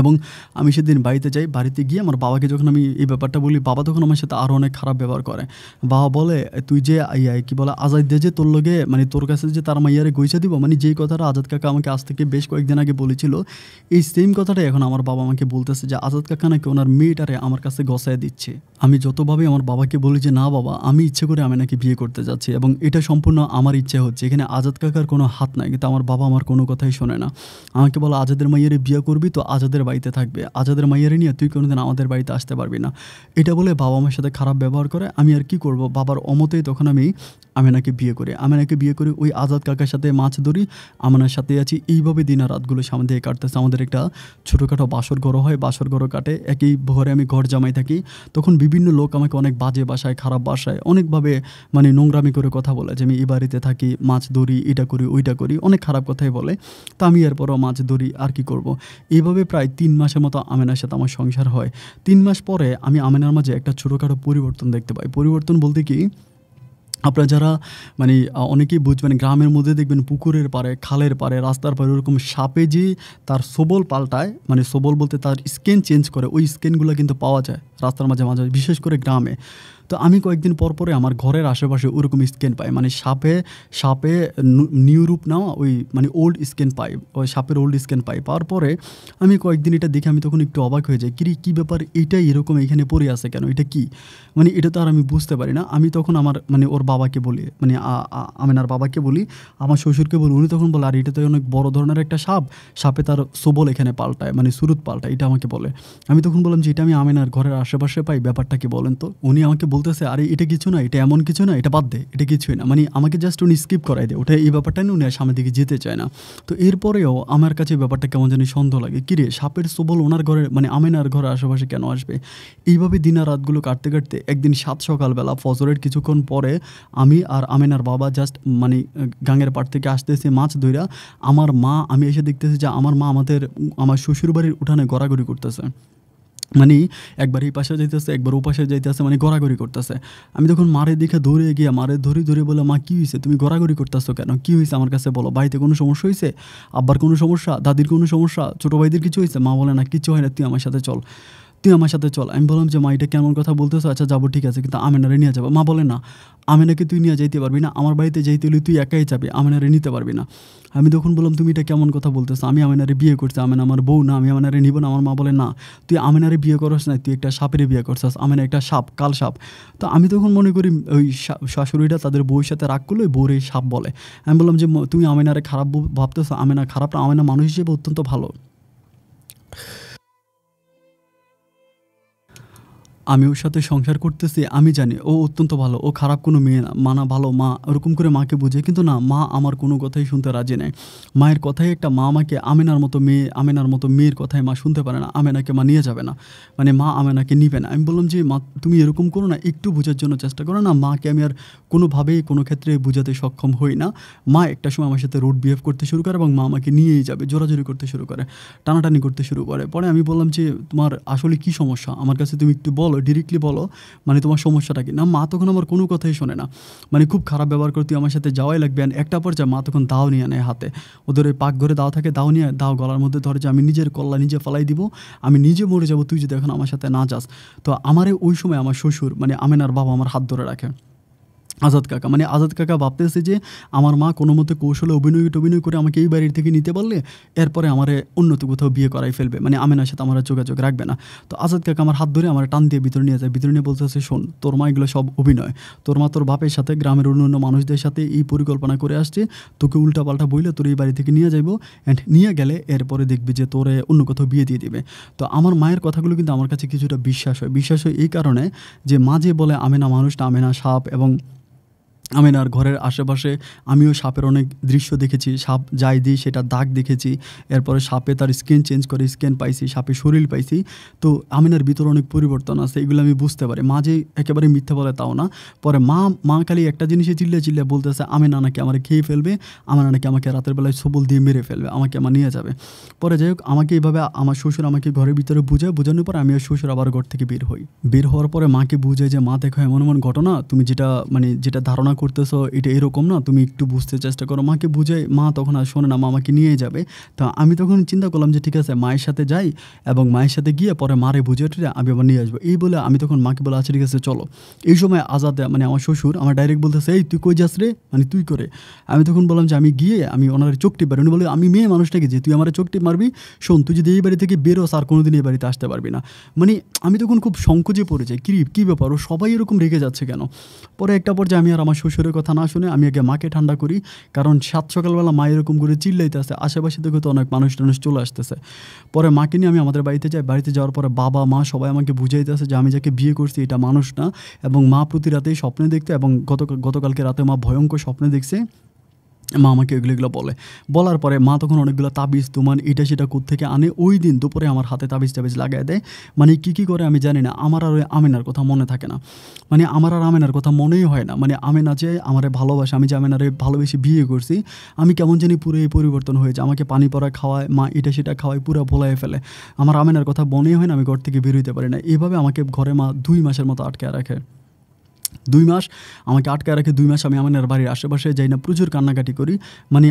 এবং আমি সেদিন বাড়িতে যাই, বাড়িতে গিয়ে আমার বাবাকে যখন আমি এই ব্যাপারটা বলি, বাবা তখন আমার সাথে আরও অনেক খারাপ ব্যবহার করে। বাবা বলে, তুই যে কি বলে, আজাদ দে যে তোর লগে মানে তোর কাছে যে তার মাইয়ারে গইসা দিব মানে যেই কথাটা আজাদ কাকা আমাকে আজ থেকে বেশ কয়েকদিন আগে বলেছিল, এই সেম কথাটাই এখন আমার বাবা আমাকে বলতেছে যে, আজাদ কাকা নাকি ওনার মেয়েটারে আমার কাছে গসায় দিচ্ছে। আমি যতভাবে আমার বাবাকে বলি যে, না বাবা, আমি ইচ্ছে করে আমি নাকি বিয়ে করতে যাচ্ছি এবং এটা সম্পূর্ণ আমার ইচ্ছে হচ্ছে। এখানে আজাদ কাকার কোনো হাত নাই, কিন্তু আমার বাবা আমার কোনো কথাই শোনে না। আমাকে বলো, আজাদের মাইয়ারে বিয়ে করবি তো আজাদের বাড়িতে থাকবে। আজাদের মাইয়ারে নিয়ে তুই কোনোদিন আমাদের বাড়িতে আসতে পারবি না। এটা বলে বাবা আমার সাথে খারাপ ব্যবহার করে আমি আর কি করব? বাবার অমতেই তখন আমি আমেনাকে বিয়ে করি। আমেনাকে বিয়ে করে ওই আজাদ কাকার সাথে মাছ ধরি। আমেনার সাথে আছি। এইভাবে দিন আর রাতগুলো সামনে দিয়ে কাটতেছে। আমাদের একটা ছোটোখাটো বাসর ঘর হয়, বাসর ঘরও কাটে। একই ঘরে আমি ঘর জামাই থাকি। তখন বিভিন্ন লোক আমাকে অনেক বাজে বাসায়, খারাপ বাসায় অনেকভাবে মানে নোংরামি করে কথা বলে যে আমি এই বাড়িতে থাকি, মাছ ধরি, এটা করি, ওইটা করি। অনেক খারাপ কথাই বলে। তা আমি এরপরও মাছ ধরি, আর কি করব। এইভাবে প্রায় তিন মাসের মতো আমেনার সাথে আমার সংসার হয়। তিন মাস পরে আমি আমেনার মাঝে একটা ছোটোখাটো পরিবর্তন দেখতে পাই। পরিবর্তন বলতে কি, আপনারা যারা মানে অনেকেই বুঝবেন গ্রামের মধ্যে দেখবেন পুকুরের পারে খালের পারে রাস্তার পারে ওরকম সাপে যে তার সবল পাল্টায় মানে সবল বলতে তার স্কেন চেঞ্জ করে, ওই স্কেনগুলো কিন্তু পাওয়া যায় রাস্তার মাঝে মাঝে, বিশেষ করে গ্রামে। তো আমি কয়েকদিন পর পরে আমার ঘরের আশেপাশে ওরকম স্কেন পাই। মানে সাপে সাপে নিউ রূপ নেওয়া ওই মানে ওল্ড স্কেন পাই, ওই সাপের ওল্ড স্কেন পাই। পাওয়ার পরে আমি কয়েকদিন এটা দেখে আমি তখন একটু অবাক হয়ে যাই, কিরি, কী ব্যাপার? এইটাই এরকম এখানে পড়ে আছে কেন? এটা কি? মানে এটা তো আর আমি বুঝতে পারি না। আমি তখন আমার মানে ওর বাবাকে বলি মানে আমিনার বাবাকে বলি, আমার শ্বশুরকে বলি, উনি তখন বলে, আর, এটা তো অনেক বড় ধরনের একটা সাপ। সাপে তার সবল এখানে পাল্টায় মানে সুরুত পাল্টায়। এটা আমাকে বলে। আমি তখন বললাম যে, এটা আমি আমিনার ঘরের আশেপাশে পাই, ব্যাপারটা কি বলেন তো? উনি আমাকে বলতেছে, আরে, এটা কিছু না, এটা এমন কিছু না, এটা বাদ দে, এটা কিছুই না। মানে আমাকে জাস্ট উনি স্কিপ করাই দেয়। ওটা এই ব্যাপারটা নিয়ে উনি আর সামনের দিকে যেতে চায় না। তো এরপরেও আমার কাছে ব্যাপারটা কেমন জানি সন্দেহ লাগে। কিরে সাপের সবল ওনার ঘরে মানে আমিনার ঘরের আশেপাশে কেন আসবে? এইভাবে দিনা রাতগুলো কাটতে কাটতে একদিন সাত সকালবেলা ফজরের কিছুক্ষণ পরে আমি আর আমিনার বাবা জাস্ট মানে গাঙের পাড় থেকে আসতেছে মাছ ধইরা। আমার মা, আমি এসে দেখতেছি যে আমার মা আমাদের, আমার শ্বশুরবাড়ির উঠানে গড়াগড়ি করতেছে। মানে একবার এই পাশে যাইতেছে, একবার ও পাশে যাইতেছে মানে গড়াগড়ি করতেছে। আমি তখন মারের দিকে ধরে গিয়ে, মারের ধরে ধরে বলে মা, কী হয়েছে তুমি গড়াগড়ি করতেছো কেন? কী হয়েছে আমার কাছে বলো? বাড়িতে কোনো সমস্যা হয়েছে আব্বার কোনো সমস্যা? দাদির কোনো সমস্যা? ছোটো ভাইদের কিছু হয়েছে মা বলে, না কিছু হয় না, তুই আমার সাথে চল। তুই আমার সাথে চল। আমি বললাম যে, মা, এটা কেমন কথা বলতেছো? আচ্ছা যাব, ঠিক আছে। কিন্তু আমেনারে নিয়ে যাব। মা বলে, না, আমেনাকে তুই নিয়ে যাইতে পারবি না। আমার বাড়িতে যাইতে হলে তুই একাই যাবি। আমেনারে নিতে পারবি না। আমি তখন বললাম, তুমি এটা কেমন কথা বলতেছো? আমি আমেনারে বিয়ে করছি। আমেন আমার বউ না। আমি আমেনারে নিব না। আমার মা বলে, না, তুই আমেনারে বিয়ে করস না তুই একটা সাপের বিয়ে করছিস। আমেনা একটা সাপ, কাল সাপ। তো আমি তখন মনে করি, ওই শাশুড়িটা তাদের বউয়ের সাথে রাগ করল বউর সাপ বলে। আমি বললাম যে তুমি আমেনারে খারাপ ভাবতেছো? আমেনা খারাপ না। আমেনা মানুষ হিসেবে অত্যন্ত ভালো। আমি ওর সাথে সংসার করতেছি, আমি জানি, ও অত্যন্ত ভালো, ও খারাপ কোনো মেয়ে না মানা ভালো, মা ওরকম করে মাকে বুঝে, কিন্তু না, মা আমার কোনো কথাই শুনতে রাজি নেয় মায়ের কথাই একটা, মা আমাকে আমেনার মতো মেয়ে, আমেনার মতো মেয়ের কথাই মা শুনতে পারে না, আমেনাকে মা নিয়ে যাবে না। মানে মা আমেনাকে নিবে না। আমি বললাম যে, মা, তুমি এরকম করো না, একটু বোঝার জন্য চেষ্টা করো না, মাকে আমি আর কোনোভাবেই কোনো ক্ষেত্রে বোঝাতে সক্ষম হই না। মা একটা সময় আমার সাথে রোড বিহেভ করতে শুরু করে এবং মা আমাকে নিয়েই যাবে, জোরাজোরি করতে শুরু করে, টানাটানি করতে শুরু করে। পরে আমি বললাম যে, তোমার আসলে কি সমস্যা? আমার কাছে তুমি একটু বল। বলো ডিরেক্টলি বলো মানে তোমার সমস্যাটা কি? না, মা তখন আমার কোনো কথাই শোনে না। মানে খুব খারাপ ব্যবহার করে তুই আমার সাথে যাওয়াই লাগবে। অ্যান্ড একটা পর্যায়ে মা তখন দাও নিয়ে নেয় হাতে। ওদের ওই পাক ঘরে দাও থাকে, দাও নিয়ে, দাও গলার মধ্যে ধরে যে আমি নিজের কল্লা নিজে ফালাই দিব, আমি নিজে মরে যাব, তুই যদি এখন আমার সাথে না যাস। তো আমারে ওই সময় আমার শ্বশুর মানে আমেনার বাবা আমার হাত ধরে রাখে। আজাদ কাকা। মানে আজাদ কাকা ভাবতেছে যে আমার মা কোনো মতো কৌশলে অভিনয় টভিনয় করে আমাকে এই বাড়ির থেকে নিতে পারলে এরপরে আমার উন্নত কোথাও বিয়ে করাই ফেলবে। মানে আমেনার সাথে আমার যোগাযোগ রাখবে না। তো আজাদ কাকা আমার হাত ধরে আমার টান দিয়ে ভিতরে নিয়ে যায়। ভিতরে নিয়ে বলতেছে, শোন, তোর মা এগুলো সব অভিনয়। তোর মা তোর বাপের সাথে, গ্রামের অন্য মানুষদের সাথে এই পরিকল্পনা করে আসছে। তোকে উল্টা পাল্টা বইলে তোর এই বাড়ি থেকে নিয়ে যাইবো অ্যান্ড নিয়ে গেলে এরপরে দেখবি যে তোরে অন্য কোথাও বিয়ে দিয়ে দিবে। তো আমার মায়ের কথাগুলো কিন্তু আমার কাছে কিছুটা বিশ্বাস হয়। বিশ্বাস হয় এই কারণে যে মা যে বলে, আমেনা মানুষটা আমেনা সাপ এবং আমিনার ঘরের আশেপাশে, আমিও সাপের অনেক দৃশ্য দেখেছি। সাপ যাই দিই, সেটা দাগ দেখেছি। এরপরে সাপে তার স্কিন চেঞ্জ করে স্কিন পাইছি, সাপে শরীর পাইছি। তো আমিনার ভিতরে অনেক পরিবর্তন আছে, এগুলো আমি বুঝতে পারি। মা যে একেবারে মিথ্যা বলে তাও না। পরে মা মা খালি একটা জিনিসে চিল্লে চিল্লে বলতেছে আমি নানাকে আমার খেয়ে ফেলবে? আমার নানাকে আমাকে রাতের বেলায় সবল দিয়ে মেরে ফেলবে? আমাকে আমার নিয়ে যাবে? পরে যাই হোক, আমাকে এইভাবে আমার শ্বশুর আমাকে ঘরের ভিতরে বুঝায়। বোঝানোর পর আমি আর শ্বশুর আবার ঘর থেকে বের হই। বের হওয়ার পরে মাকে বুঝে যে, মা, দেখো এমন এমন ঘটনা। তুমি যেটা মানে যেটা ধারণা করতেছো, এটা এরকম না, তুমি একটু বুঝতে চেষ্টা করো। মাকে বুঝে মা তখন আর শোনে না মা আমাকে নিয়ে যাবে। তো আমি তখন চিন্তা করলাম যে, ঠিক আছে, মায়ের সাথে যাই এবং মায়ের সাথে গিয়ে পরে মারে বুঝে টুঝে আমি আবার নিয়ে আসব। এই বলে আমি তখন মাকে বলে আচ্ছা ঠিক আছে, চলো। এই সময় আজাদ মানে আমার শ্বশুর আমার ডাইরেক্ট বলতেছে, এই, তুই কই যাস রে? মানে তুই করে? আমি তখন বললাম যে, আমি গিয়ে, আমি ওনার চোখটি পারি উনি বলে, আমি মেয়ে মানুষটাকে যে, তুই আমার চোখটি মারবি, শোন, তুই যদি এই বাড়ি থেকে বেরোস, আর কোনোদিন এই বাড়িতে আসতে পারবি না। মানে আমি তখন খুব সংকোচে পড়ে যাই, কী কী ব্যাপার? ও সবাই এরকম রেগে যাচ্ছে কেন? পরে একটা পর্যায়ে আমি আর আমার শ্বশুরের কথা না শুনে আমি আগে মাকে ঠান্ডা করি, কারণ সাত সকালবেলা মা এরকম করে চিল্লাইতে আসে আশেপাশে থেকে তো অনেক মানুষ টানুষ চলে আসতেছে। পরে মাকে নিয়ে আমি আমাদের বাড়িতে যাই, বাড়িতে যাওয়ার পরে বাবা, মা সবাই আমাকে বুঝাইতেছে যে আমি যাকে বিয়ে করছি এটা মানুষ না, এবং মা প্রতি রাতেই স্বপ্নে দেখতে, এবং গত গতকালকে রাতে মা ভয়ঙ্কর স্বপ্নে দেখছে মা আমাকে এগুলো এগুলো বলে। বলার পরে মা তখন অনেকগুলো তাবিজ তুমান এটা সেটা থেকে আনে। ওই দিন দুপুরে আমার হাতে তাবিজ টাবিজ লাগাই দেয়। মানে কী কী করে আমি জানি না। আমার আর ওই আমেনার কথা মনে থাকে না। মানে আমার আর আমেনার কথা মনেই হয় না। মানে আমেনা যে আমারে ভালোবাসে, আমি যে আমেনারে ভালোবেসে বিয়ে করছি, আমি কেমন জানি পুরো এই পরিবর্তন হয়েছে আমাকে পানি পরা খাওয়ায়, মা এটা সেটা খাওয়ায়, পুরো ভোলাই ফেলে। আমার আমেনার কথা মনেই হয় না, আমি ঘর থেকে বেরোতে পারি না। এভাবে আমাকে ঘরে মা দুই মাসের মতো আটকে রাখে। দুই মাস, আমাকে আটকায় রাখে দুই মাস আমি আমার বাড়ির আশেপাশে যাই না, প্রচুর কান্নাকাটি করি। মানে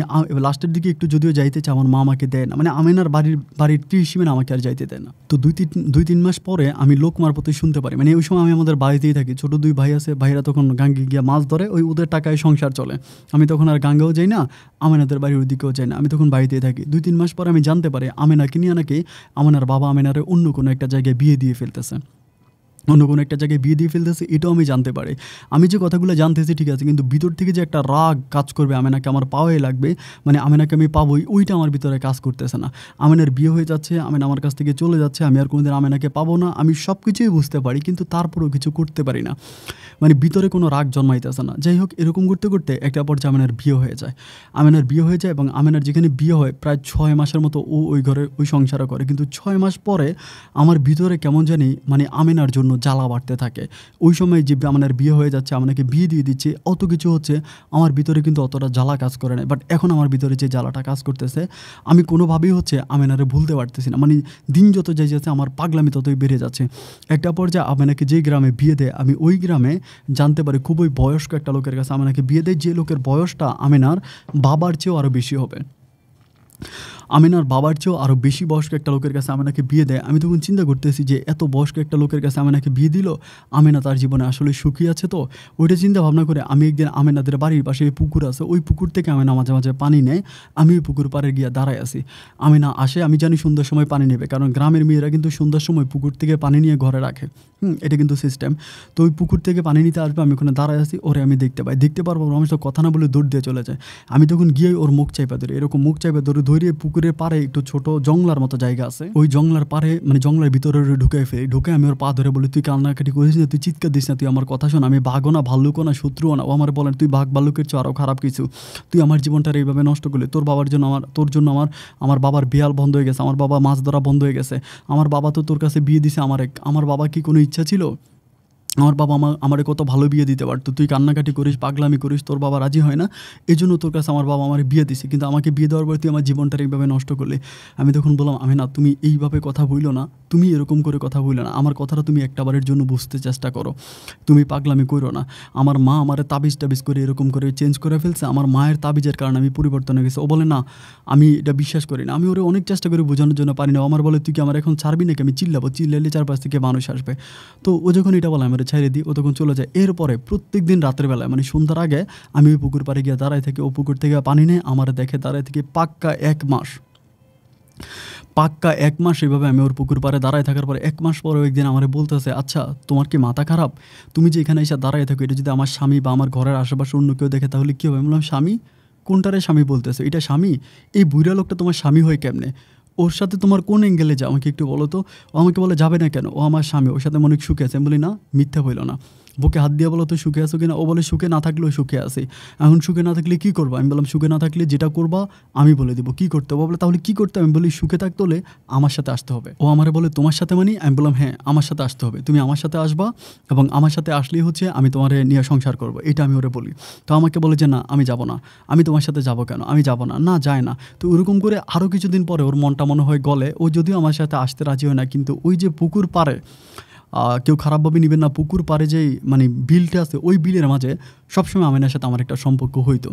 লাস্টের দিকে একটু যদিও যাইতে চাই আমার মা আমাকে দেয় না। মানে আমেনার বাড়ির বাড়ির ত্রিসীমেন আমাকে আর যাইতে দেয় না। তো দুই তিন দুই তিন মাস পরে আমি লোক মারপতে শুনতে পারি। মানে ওই সময় আমি আমাদের বাড়িতেই থাকি। ছোটো দুই ভাই আছে, ভাইরা তখন গাঙ্গে গিয়ে মাছ ধরে, ওই ওদের টাকায় সংসার চলে। আমি তখন আর গাঙ্গেও যাই না, আমেনাদের বাড়ির ওইদিকেও যাই না। আমি তখন বাড়িতেই থাকি। দুই তিন মাস পরে আমি জানতে পারি আমেনাকে নিয়ে নাকি আমেনার বাবা আমেনারে অন্য কোনো একটা জায়গায় বিয়ে দিয়ে ফেলতেছে। অন্য কোনো একটা জায়গায় বিয়ে দিয়ে ফেলতেছে, এটাও আমি জানতে পারি। আমি যে কথাগুলো জানতেছি, ঠিক আছে, কিন্তু ভিতর থেকে যে একটা রাগ কাজ করবে আমেনাকে আমার পাওয়াই লাগবে মানে আমেনাকে আমি পাবোই, ওইটা আমার ভিতরে কাজ করতেছে না। আমেনার বিয়ে হয়ে যাচ্ছে, আমেন আমার কাছ থেকে চলে যাচ্ছে, আমি আর কোনোদিন আমেনাকে পাবো না, আমি সব কিছুই বুঝতে পারি, কিন্তু তারপরেও কিছু করতে পারি না। মানে ভিতরে কোনো রাগ জন্মাইতেছে না। যাই হোক, এরকম করতে করতে একটা পর্যায়ে আমেনার বিয়ে হয়ে যায়। আমেনার বিয়ে হয়ে যায় এবং আমেনার যেখানে বিয়ে হয়, প্রায় ছয় মাসের মতো ও ওই ঘরে, ওই সংসারও করে। কিন্তু ছয় মাস পরে আমার ভিতরে কেমন জানি মানে আমেনার জন্য জ্বালা বাড়তে থাকে। ওই সময় যে আমার বিয়ে হয়ে যাচ্ছে আমাকে বিয়ে দিয়ে দিচ্ছে, অত কিছু হচ্ছে, আমার ভিতরে কিন্তু অতটা জ্বালা কাজ করে না বাট এখন আমার ভিতরে যে জ্বালাটা কাজ করতেছে, আমি কোনোভাবেই হচ্ছে আমেনারে ভুলতে পারতেছি না। মানে দিন যত যাই যাচ্ছে, আমার পাগলামি ততই বেড়ে যাচ্ছে। একটা পর্যায়ে আমেনাকে যেই গ্রামে বিয়ে দেয়, আমি ওই গ্রামে জানতে পারি খুবই বয়স্ক একটা লোকের কাছে আমেনাকে বিয়ে দেয়, যে লোকের বয়সটা আমেনার বাবার চেয়েও আরও বেশি হবে। আমিনার বাবার চেয়েও আরও বেশি বয়স্ক একটা লোকের কাছে আমিনাকে বিয়ে দেয়। আমি তখন চিন্তা করতেছি যে, এত বয়স্ক একটা লোকের কাছে আমিনাকে বিয়ে দিল, আমিনা তার জীবনে আসলে সুখী আছে তো? ওইটা চিন্তা ভাবনা করে আমি একদিন আমিনাদের বাড়ির পাশে পুকুর আছে, ওই পুকুর থেকে আমিনা মাঝে মাঝে পানি নেয়। আমি ওই পুকুর পাড়ে গিয়ে দাঁড়ায় আছি। আমিনা আসে, আমি জানি সুন্দর সময় পানি নেবে, কারণ গ্রামের মেয়েরা কিন্তু সুন্দর সময় পুকুর থেকে পানি নিয়ে ঘরে রাখে। হুম, এটা কিন্তু সিস্টেম তো ওই পুকুর থেকে পানি নিতে আসবে, আমি ওখানে দাঁড়ায় আছি, ওরে আমি দেখতে পাই। দেখতে পারব তো কথা না বলে দৌড় দিয়ে চলে যায়। আমি তখন গিয়ে ওর মুখ চাইপা ধরি, এরকম মুখ চাইপা ধরে ধরিয়ে পুকুরের পাড়ে একটু ছোট জংলার মতো জায়গা আছে। ওই জংলার পারে মানে জংলার ভিতরে ঢুকে ফেলি, ঢুকে আমি ওর পা ধরে বলি, তুই কান্নাকাটি করিস না, তুই চিৎকার দিস না, তুই আমার কথা শোন, আমি বাঘও না, ভাল্লুকও না, শত্রুও না। ও আমার বলেন তুই বাঘ ভাল্লুকের চেয়ে আরও খারাপ কিছু। তুই আমার জীবনটা এইভাবে নষ্ট করলি। তোর বাবার জন্য আমার, তোর জন্য আমার আমার বাবার বিয়াল বন্ধ হয়ে গেছে, আমার বাবা মাছ ধরা বন্ধ হয়ে গেছে। আমার বাবা তো তোর কাছে বিয়ে দিছে, আমার এক, আমার বাবা কি কোনো ইচ্ছা ছিল? আমার বাবা আমার আমার কত ভালো বিয়ে দিতে পারতো। তুই কান্নাকাটি করিস, পাগলামি করিস, তোর বাবা রাজি হয় না। এই জন্য তোর কাছে আমার বাবা আমার বিয়ে দিছে। কিন্তু আমাকে বিয়ে দেওয়ার পর তুই আমার জীবনটা এইভাবে নষ্ট করলে। আমি তখন বললাম আমি না তুমি এইভাবে কথা বইলো না। তুমি এরকম করে কথা বইলো না। আমার কথাটা তুমি একটাবারের জন্য বুঝতে চেষ্টা করো। তুমি পাগলামি করো না। আমার মা আমার তাবিজ টাবিজ করে এরকম করে চেঞ্জ করে ফেলছে। আমার মায়ের তাবিজের কারণে আমি পরিবর্তন হয়ে গেছে। ও বলে, না, আমি এটা বিশ্বাস করি না। আমি ওরে অনেক চেষ্টা করে বোঝানোর জন্য পারি না। আমার বলে, তুই কি আমার এখন ছাড়বি নাকি? আমি চিল্লাবো। চিল্লাইলে চারপাশ থেকে মানুষ আসবে। তো ও যখন এটা বলে, আমার ছেড়ে দিই, ও তখন চলে যায়। এরপরে প্রত্যেক দিন রাতের বেলায় মানে সন্ধ্যার আগে আমি ওই পুকুর পাড়ে গিয়ে দাঁড়াই থেকে। ও পুকুর থেকে পানি নেই আমার দেখে দাঁড়ায় থেকে পাক্কা এক মাস। পাক্কা এক মাস এইভাবে আমি ওর পুকুর পাড়ে দাঁড়ায় থাকার পরে এক মাস পরে একদিন আমার বলতেছে আচ্ছা তোমার কি মাথা খারাপ? তুমি যে এখানে এসে দাঁড়ায় থাকো, এটা যদি আমার স্বামী বা আমার ঘরের আশেপাশে অন্য কেউ দেখে, তাহলে কী হবে? আমি বললাম, স্বামী? কোনটারে স্বামী বলতেছে? এটা স্বামী? এই বুড়া লোকটা তোমার স্বামী হয় কেমনে? ওর সাথে তোমার কোন অ্যাঙ্গেলে যাও আমাকে একটু বলো তো। ও আমাকে বলে, যাবে না কেন? ও আমার স্বামী, ওর সাথে অনেক সুখে আছে। আমি বলি, না, মিথ্যা হইল না। বুকে হাত দিয়ে বলো তো সুখে আছো কিনা? ও বলে, সুখে না থাকলেও সুখে আসি এখন সুখে না থাকলে কি করব? আমি বললাম, সুখে না থাকলে যেটা করবা, আমি বলে দিব। কী করতে হবে? বলে, তাহলে কী করতে? আমি বলি, সুখে থাকতে হলে আমার সাথে আসতে হবে। ও আমারে বলে, তোমার সাথে মানি? আমি বললাম হ্যাঁ আমার সাথে আসতে হবে। তুমি আমার সাথে আসবা এবং আমার সাথে আসলেই হচ্ছে আমি তোমার নিয়ে সংসার করব। এটা আমি ওরে বলি। তো আমাকে বলে যে, না, আমি যাব না। আমি তোমার সাথে যাব কেন? আমি যাব না। না, যায় না। তো ওরকম করে আরও কিছুদিন পরে ওর মনটা মনে হয় গলে। ও যদিও আমার সাথে আসতে রাজি হয় না, কিন্তু ওই যে পুকুর পারে কেউ খারাপভাবে নেবেন না, পুকুর পাড়ে যে মানে বিলটা আছে, ওই বিলের মাঝে সবসময় আমিনার সাথে আমার একটা সম্পর্ক হইতো।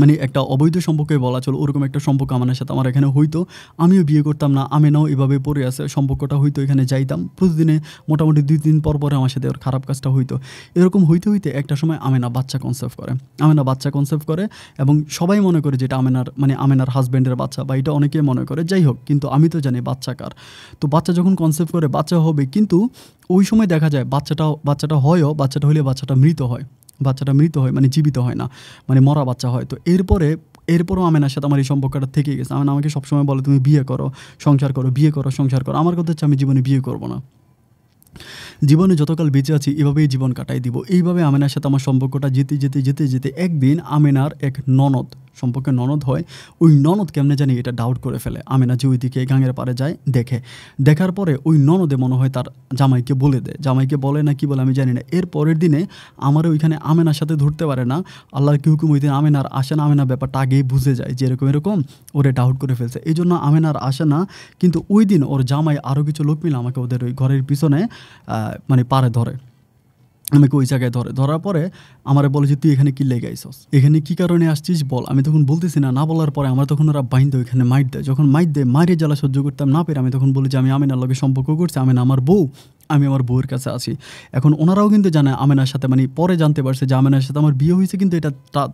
মানে একটা অবৈধ সম্পর্কে বলা চলো, ওরকম একটা সম্পর্ক আমার সাথে, আমার এখানে হইতো। আমিও বিয়ে করতাম না আমিনাও এভাবে পড়ে আছে, সম্পর্কটা হইতো এখানে যাইতাম। প্রতিদিনে মোটামুটি দুই দিন পর পরে আমার সাথে ওর খারাপ কাজটা হইতো। এরকম হইতে হইতে একটা সময় আমেনা বাচ্চা কনসেপ্ট করে। আমেনা বাচ্চা কনসেপ্ট করে এবং সবাই মনে করে যেটা আমেনার মানে আমেনার হাজব্যান্ডের বাচ্চা বা এটা অনেকেই মনে করে। যাই হোক, কিন্তু আমি তো জানি বাচ্চা কার। তো বাচ্চা যখন কনসেপ্ট করে, বাচ্চা হবে, কিন্তু ওই সময় দেখা যায় বাচ্চাটা বাচ্চাটা হয়ও, বাচ্চাটা হলে বাচ্চাটা মৃত হয়। বাচ্চাটা মৃত হয় মানে জীবিত হয় না মানে মরা বাচ্চা হয়। তো এরপরে, এরপরও আমেনার সাথে আমার এই সম্পর্কটা থেকে গেছে। আমেনা আমাকে সবসময় বলে, তুমি বিয়ে করো, সংসার করো, বিয়ে করো, সংসার করো। আমার কথা হচ্ছে, আমি জীবনে বিয়ে করব না। জীবনে যতকাল বেঁচে আছি, এভাবেই জীবন কাটাই দিব। এইভাবে আমেনার সাথে আমার সম্পর্কটা যেতে যেতে যেতে যেতে একদিন আমেনার এক ননদ, সম্পর্কে ননদ হয়, ওই ননদ কেমনে জানি এটা ডাউট করে ফেলে। আমেনা যে ওইদিকে গাঙের পারে যায়, দেখে। দেখার পরে ওই ননদে মনে হয় তার জামাইকে বলে দেয়। জামাইকে বলে না কি বলে আমি জানি না। এর পরের দিনে আমার ওইখানে আমেনার সাথে ধরতে পারে না। আল্লাহর কি হুকুম, ওই দিন আমেনার আসে না, আমেনা ব্যাপারটা আগেই বুঝে যায় যে এরকম এরকম ওরে ডাউট করে ফেলছে। এই জন্য আমেনার আসে না, কিন্তু ওই দিন ওর জামাই আরও কিছু লোক মিলে আমাকে ওদের ওই ঘরের পিছনে মানে পারে ধরে। আমাকে ওই জায়গায় ধরে। ধরার পরে আমারে বলে যে, তুই এখানে কি লেগে আইসস এখানে কি কারণে আসছিস বল? আমি তখন বলতেছি না। না বলার পরে আমার তখন ওরা বাইন্দে ওইখানে মাইট দেয়। যখন মাইট দেয় মায়ের জ্বালা সহ্য করতাম না পেরে আমি তখন বলি যে, আমি আমিনার লগে সম্পর্ক করছি। আমিনা আমার বউ। আমি আমার বউয়ের কাছে আছি। এখন ওনারাও কিন্তু জানে আমেনার সাথে মানে পরে জানতে পারছে যে, আমেনার সাথে আমার বিয়ে হয়েছে কিন্তু এটা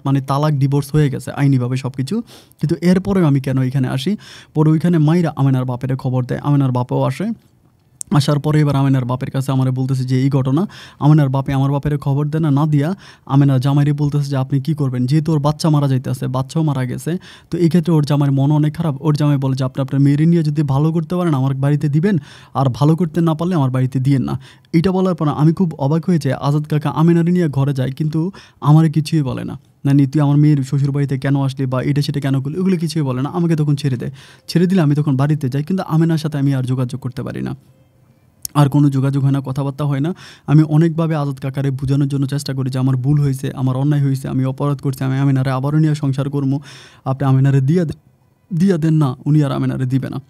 মানে তালাক ডিভোর্স হয়ে গেছে আইনিভাবে সব কিছু কিন্তু এরপরেও আমি কেন এখানে আসি? পরে ওইখানে মাইরা আমেনার বাপের খবর দেয়। আমেনার বাপও আসে। আসার পরে এবার আমেনার বাপের কাছে আমার বলতেছে যে, এই ঘটনা, আমেনার বাপে আমার বাপের খবর দেয় না না দিয়া আমেনার জামাইরে বলতেছে যে, আপনি কি করবেন? যেহেতু ওর বাচ্চা মারা যাইতেছে, বাচ্চাও মারা গেছে, তো এই ক্ষেত্রে ওর জামাইয়ের মন অনেক খারাপ। ওর জামাই বলে যে, আপনি আপনার মেয়েরে নিয়ে যদি ভালো করতে পারেন, আমার বাড়িতে দিবেন, আর ভালো করতে না পারলে আমার বাড়িতে দিয়েন না। এটা বলার পর আমি খুব অবাক হয়ে যাই, আজাদ কাকা আমেনারে নিয়ে ঘরে যায়, কিন্তু আমার কিছুই বলে না। না, নি, তুই আমার মেয়ের শ্বশুর বাড়িতে কেন আসলি বা এটা সেটা কেন করলি, ওগুলো কিছুই বলে না, আমাকে তখন ছেড়ে দেয় ছেড়ে দিলে আমি তখন বাড়িতে যাই, কিন্তু আমেনার সাথে আমি আর যোগাযোগ করতে পারি না। আর কোনো যোগাযোগ হয় না, কথাবার্তা হয় না। আমি অনেকভাবে আজাদ কাকারে বোঝানোর জন্য চেষ্টা করি যে আমার ভুল হয়েছে, আমার অন্যায় হয়েছে, আমি অপরাধ করছি, আমি আমিনারে আবারও নিয়ে সংসার করব। আপনি আমিনারে দিয়ে দিয়া দেন না, উনি আর আমিনারে দিবে না।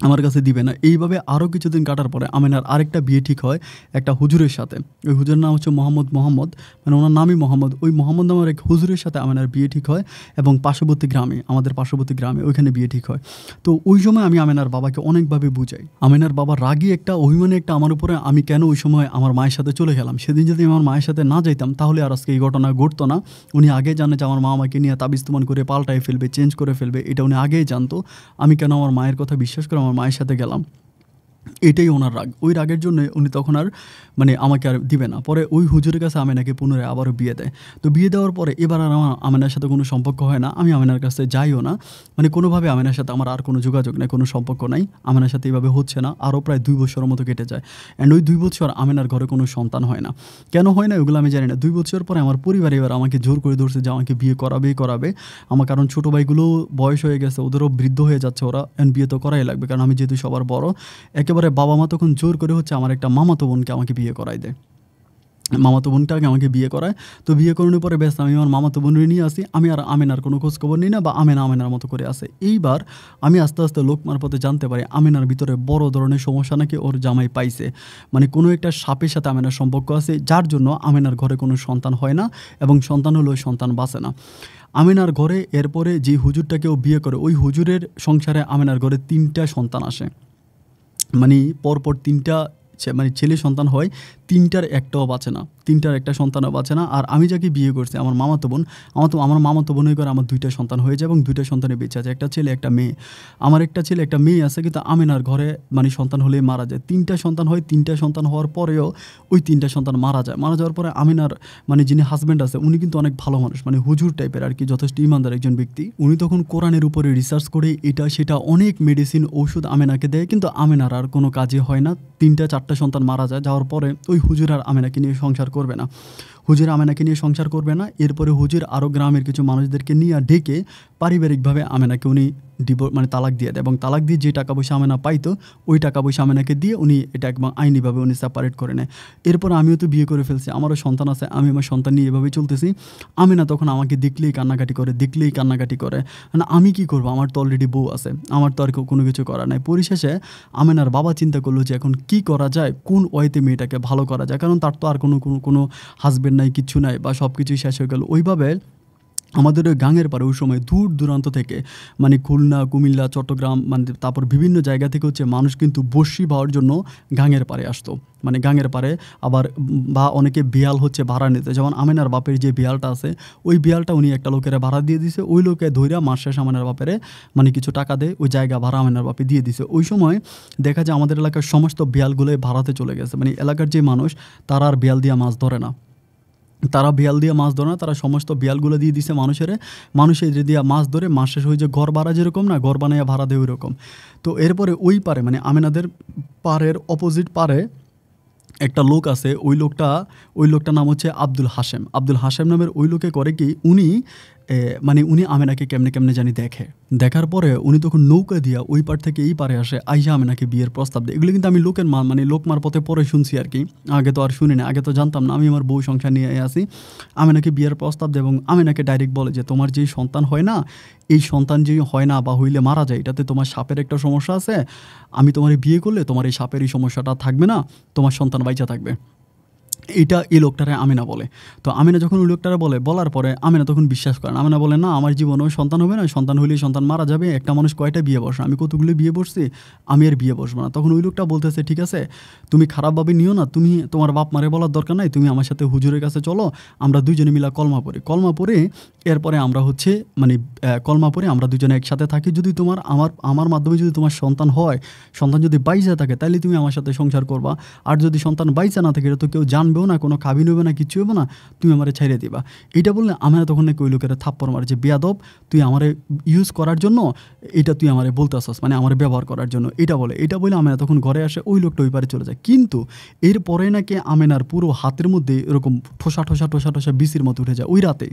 আমার কাছে দিবে না। এইভাবে আরও কিছুদিন কাটার পরে আমিনার আরেকটা বিয়ে ঠিক হয় একটা হুজুরের সাথে। ওই হুজুরের নাম হচ্ছে মোহাম্মদ মোহাম্মদ। মানে ওনার নামই মোহাম্মদ। ওই মোহাম্মদ নামের এক হুজুরের সাথে আমিনার বিয়ে ঠিক হয় এবং পার্শ্ববর্তী গ্রামে, আমাদের পার্শ্ববর্তী গ্রামে ওইখানে বিয়ে ঠিক হয়। তো ওই সময় আমি আমিনার বাবাকে অনেকভাবে বুঝাই। আমিনার বাবা রাগী একটা, অভিমানে একটা আমার উপরে আমি কেন ওই সময় আমার মায়ের সাথে চলে গেলাম? সেদিন যদি আমি আমার মায়ের সাথে না যাইতাম, তাহলে আর আজকে এই ঘটনা ঘটতো না। উনি আগে জানে যে আমার মা আমাকে নিয়ে তাবিজ তুমান করে পাল্টাই ফেলবে, চেঞ্জ করে ফেলবে, এটা উনি আগেই জানতো। আমি কেন আমার মায়ের কথা বিশ্বাস করে আমার মায়ের সাথে গেলাম। এটাই ওনার রাগ। ওই রাগের জন্য উনি তখন আর মানে আমাকে আর দিবে না। পরে ওই হুজুরের কাছে আমেনাকে পুনরায় আবারও বিয়ে দেয়। তো বিয়ে দেওয়ার পরে এবার আর আমার আমেনার সাথে কোনো সম্পর্ক হয় না। আমি আমেনার কাছে যাইও না। মানে কোনোভাবে আমেনার সাথে আমার আর কোনো যোগাযোগ নেই, কোনো সম্পর্ক নাই। আমেনার সাথে এইভাবে হচ্ছে না। আরও প্রায় দুই বছরের মতো কেটে যায়। অ্যান্ড ওই দুই বছর আমেনার ঘরে কোনো সন্তান হয় না। কেন হয় না ওগুলো আমি জানি না। দুই বছর পরে আমার পরিবার এবার আমাকে জোর করে ধরছে যে আমাকে বিয়ে করাবেই করাবে। আমার কারণ ছোটো ভাইগুলো বয়স হয়ে গেছে, ওদেরও বৃদ্ধ হয়ে যাচ্ছে ওরা। অ্যান্ড বিয়ে তো করাই লাগবে, কারণ আমি যেহেতু সবার বড়, একেবারে বাবা মা তখন জোর করে হচ্ছে আমার একটা মামাতো বোনকে আমাকে বিয়ে করাই দেয়। মামাতো বোনটাকে আমাকে বিয়ে করায়। তো বিয়ে করানোর পরে ব্যস্ত, আমি আমার মামাতো বোনের নিয়ে আসি। আমি আর আমেনার কোনো খোঁজ খবর নিই না বা আমেনা আমেনার মতো করে আসে। এইবার আমি আস্তে আস্তে লোক মারফতে জানতে পারি, আমেনার ভিতরে বড় ধরনের সমস্যা নাকি ওর জামাই পাইছে। মানে কোনো একটা সাপের সাথে আমেনার সম্পর্ক আছে, যার জন্য আমেনার ঘরে কোনো সন্তান হয় না এবং সন্তান হলেও সন্তান বাঁচে না। আমেনার ঘরে এরপরে যে হুজুরটাকেও বিয়ে করে, ওই হুজুরের সংসারে আমেনার ঘরে তিনটা সন্তান আসে। মানে পরপর তিনটা মানে ছেলে সন্তান হয়, তিনটার একটাও বাঁচে না। তিনটার একটা সন্তানও বাঁচে না। আর আমি যাকে বিয়ে করছি, আমার মামাতো বোন, আমার তো আমার মামাতো বোনই করে আমার দুইটা সন্তান হয়ে যায় এবং দুইটা সন্তানে বেঁচে আছে। একটা ছেলে, একটা মেয়ে। আমার একটা ছেলে, একটা মেয়ে আছে, কিন্তু আমিনার ঘরে মানে সন্তান হলেই মারা যায়। তিনটা সন্তান হয়, তিনটা সন্তান হওয়ার পরেও ওই তিনটা সন্তান মারা যায়। মারা যাওয়ার পরে আমিনার মানে যিনি হাজব্যান্ড আছে, উনি কিন্তু অনেক ভালো মানুষ। মানে হুজুর টাইপের আর কি, যথেষ্ট ইমানদার একজন ব্যক্তি। উনি তখন কোরআনের উপরে রিসার্চ করে এটা, সেটা অনেক মেডিসিন ওষুধ আমেনাকে দেয়, কিন্তু আমেনার আর কোনো কাজে হয় না। তিনটা, চারটা সন্তান মারা যায় যাওয়ার পরে ওই হুজুরার আমেনাকে নিয়ে সংসার করবে না। হুজুর আমেনাকে নিয়ে সংসার করবে না। এরপরে হুজুর আরও গ্রামের কিছু মানুষদেরকে নিয়ে ডেকে পারিবারিকভাবে আমেনাকে উনি ডিভোর্স মানে তালাক দিয়ে দেয়। এবং তালাক দিয়ে যে টাকা পয়সা আমেনা পাইতো, ওই টাকা পয়সা আমেনাকে দিয়ে উনি এটা একদম আইনিভাবে উনি সেপারেট করে নেয়। এরপর আমিও তো বিয়ে করে ফেলছি, আমারও সন্তান আছে, আমি আমার সন্তান নিয়ে এভাবেই চলতেছি। আমেনা তখন আমাকে দেখলেই কান্নাকাটি করে, দেখলেই কান্নাকাটি করে। মানে আমি কি করব? আমার তো অলরেডি বউ আছে, আমার তো আর কোনো কিছু করা নাই। পরিশেষে আমেনার বাবা চিন্তা করল যে এখন কি করা যায়, কোন ওয়েতে মেয়েটাকে ভালো করা যায়? কারণ তার তো আর কোনো কোনো কোনো হাজব্যান্ড নাই কিচ্ছু নাই বা সব কিছুই শেষ হয়ে গেল। ওইভাবে আমাদের ওই গাঙের পারে ওই সময় দূর দূরান্ত থেকে মানে খুলনা, কুমিল্লা, চট্টগ্রাম মানে তারপর বিভিন্ন জায়গা থেকে হচ্ছে মানুষ কিন্তু বসি পাওয়ার জন্য গাঙের পারে আসতো। মানে গাঙের পারে আবার বা অনেকে বিয়াল হচ্ছে ভাড়া নিতে। যেমন আমেনার বাপের যে বিয়ালটা আছে, ওই বিয়ালটা উনি একটা লোকের ভাড়া দিয়ে দিছে। ওই লোকে ধৈরা মাস শেষ আমেনার বাপেরে মানে কিছু টাকা দেয়, ওই জায়গা ভাড়া আমেনার বাপে দিয়ে দিছে। ওই সময় দেখা যায় আমাদের এলাকার সমস্ত বিয়ালগুলোই ভাড়াতে চলে গেছে। মানে এলাকার যে মানুষ, তারা আর বিয়াল দিয়ে মাছ ধরে না। তারা বিয়াল দিয়ে মাছ ধরে না, তারা সমস্ত বিয়ালগুলো দিয়ে দিছে মানুষের। মানুষের দিয়ে মাছ ধরে মাছ শেষ হয়ে যে ঘর ভাড়া যেরকম না, ঘর বানাইয়া ভাড়া দেয় ওইরকম। তো এরপরে ওই পারে মানে আমেনাদের পাড়ের অপোজিট পারে একটা লোক আছে, ওই লোকটা, ওই লোকটার নাম হচ্ছে আব্দুল হাসেম আব্দুল হাসেম নামের ওই লোকে করে কি, উনি মানে উনি আমেনাকে কেমনে কেমনে জানি দেখে। দেখার পরে উনি তখন নৌকা দিয়া ওই পার থেকে এই পারে আসে, আইসা আমেনাকে বিয়ের প্রস্তাব দেয় এগুলো কিন্তু আমি লোকের মা মানে লোক পথে পরে শুনছি আর কি। আগে তো আর শুনি না আগে তো জানতাম না, আমি আমার বউ সংসার নিয়ে আসি। আমেনাকে বিয়ের প্রস্তাব দেয় এবং আমেনাকে ডাইরেক্ট বলে যে তোমার যেই সন্তান হয় না, এই সন্তান যে হয় না বা হইলে মারা যায়, এটাতে তোমার সাপের একটা সমস্যা আছে। আমি তোমার বিয়ে করলে তোমার এই সাপের এই সমস্যাটা থাকবে না, তোমার সন্তান বাইচা থাকবে। এটা এই লোকটারে আমিনা বলে। তো আমিনা যখন ওই লোকটারে বলে, বলার পরে আমিনা তখন বিশ্বাস করেন আমিনা বলে, না, আমার জীবনেও সন্তান হবে না। সন্তান হলেই সন্তান মারা যাবে। একটা মানুষ কয়টা বিয়ে বসে? আমি কতগুলো বিয়ে বসছি, আমি আর বিয়ে বসবো না। তখন ওই লোকটা বলতেছে, ঠিক আছে, তুমি খারাপভাবে নিও না। তুমি তোমার বাপ মারে বলার দরকার নাই। তুমি আমার সাথে হুজুরের কাছে চলো। আমরা দুজনে মিলা কলমা পড়ি। কলমা পড়ে এরপরে আমরা হচ্ছে মানে কলমা পড়ে আমরা দুজনে একসাথে থাকি। যদি তোমার, আমার আমার মাধ্যমে যদি তোমার সন্তান হয়, সন্তান যদি বাইচা থাকে তাহলে তুমি আমার সাথে সংসার করবা। আর যদি সন্তান বাইচা না থাকে তো কেউ জানবে জানবেও না, কোনো কাবিন হবে না কিছু হবে না, তুমি আমার ছাইড়ে দিবা। এটা বললে আমরা তখন ওই লোকের থাপ্পর মারে, যে বেয়াদব, তুই আমারে ইউজ করার জন্য এটা তুই আমারে বলতে আসস মানে আমার ব্যবহার করার জন্য। এটা বলে এটা বলে আমেনা তখন ঘরে আসে, ওই লোকটা ওই পারে চলে যায়। কিন্তু এরপরে নাকি আমেনার পুরো হাতের মধ্যে এরকম ঠোসা ঠোসা ঠোসা ঠোসা বিসির মতো উঠে যায়, ওই রাতে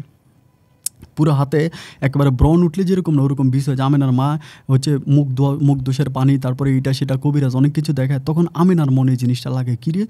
পুরো হাতে একেবারে ব্রণ উঠলে যেরকম না, ওরকম বিষয় যে আমিনার মা হচ্ছে মুখ ধোয়া, মুখ দোষের পানি, তারপরে এটা সেটা কবিরাজ অনেক কিছু দেখায়। তখন আমিনার মনে জিনিসটা লাগে, কিরে,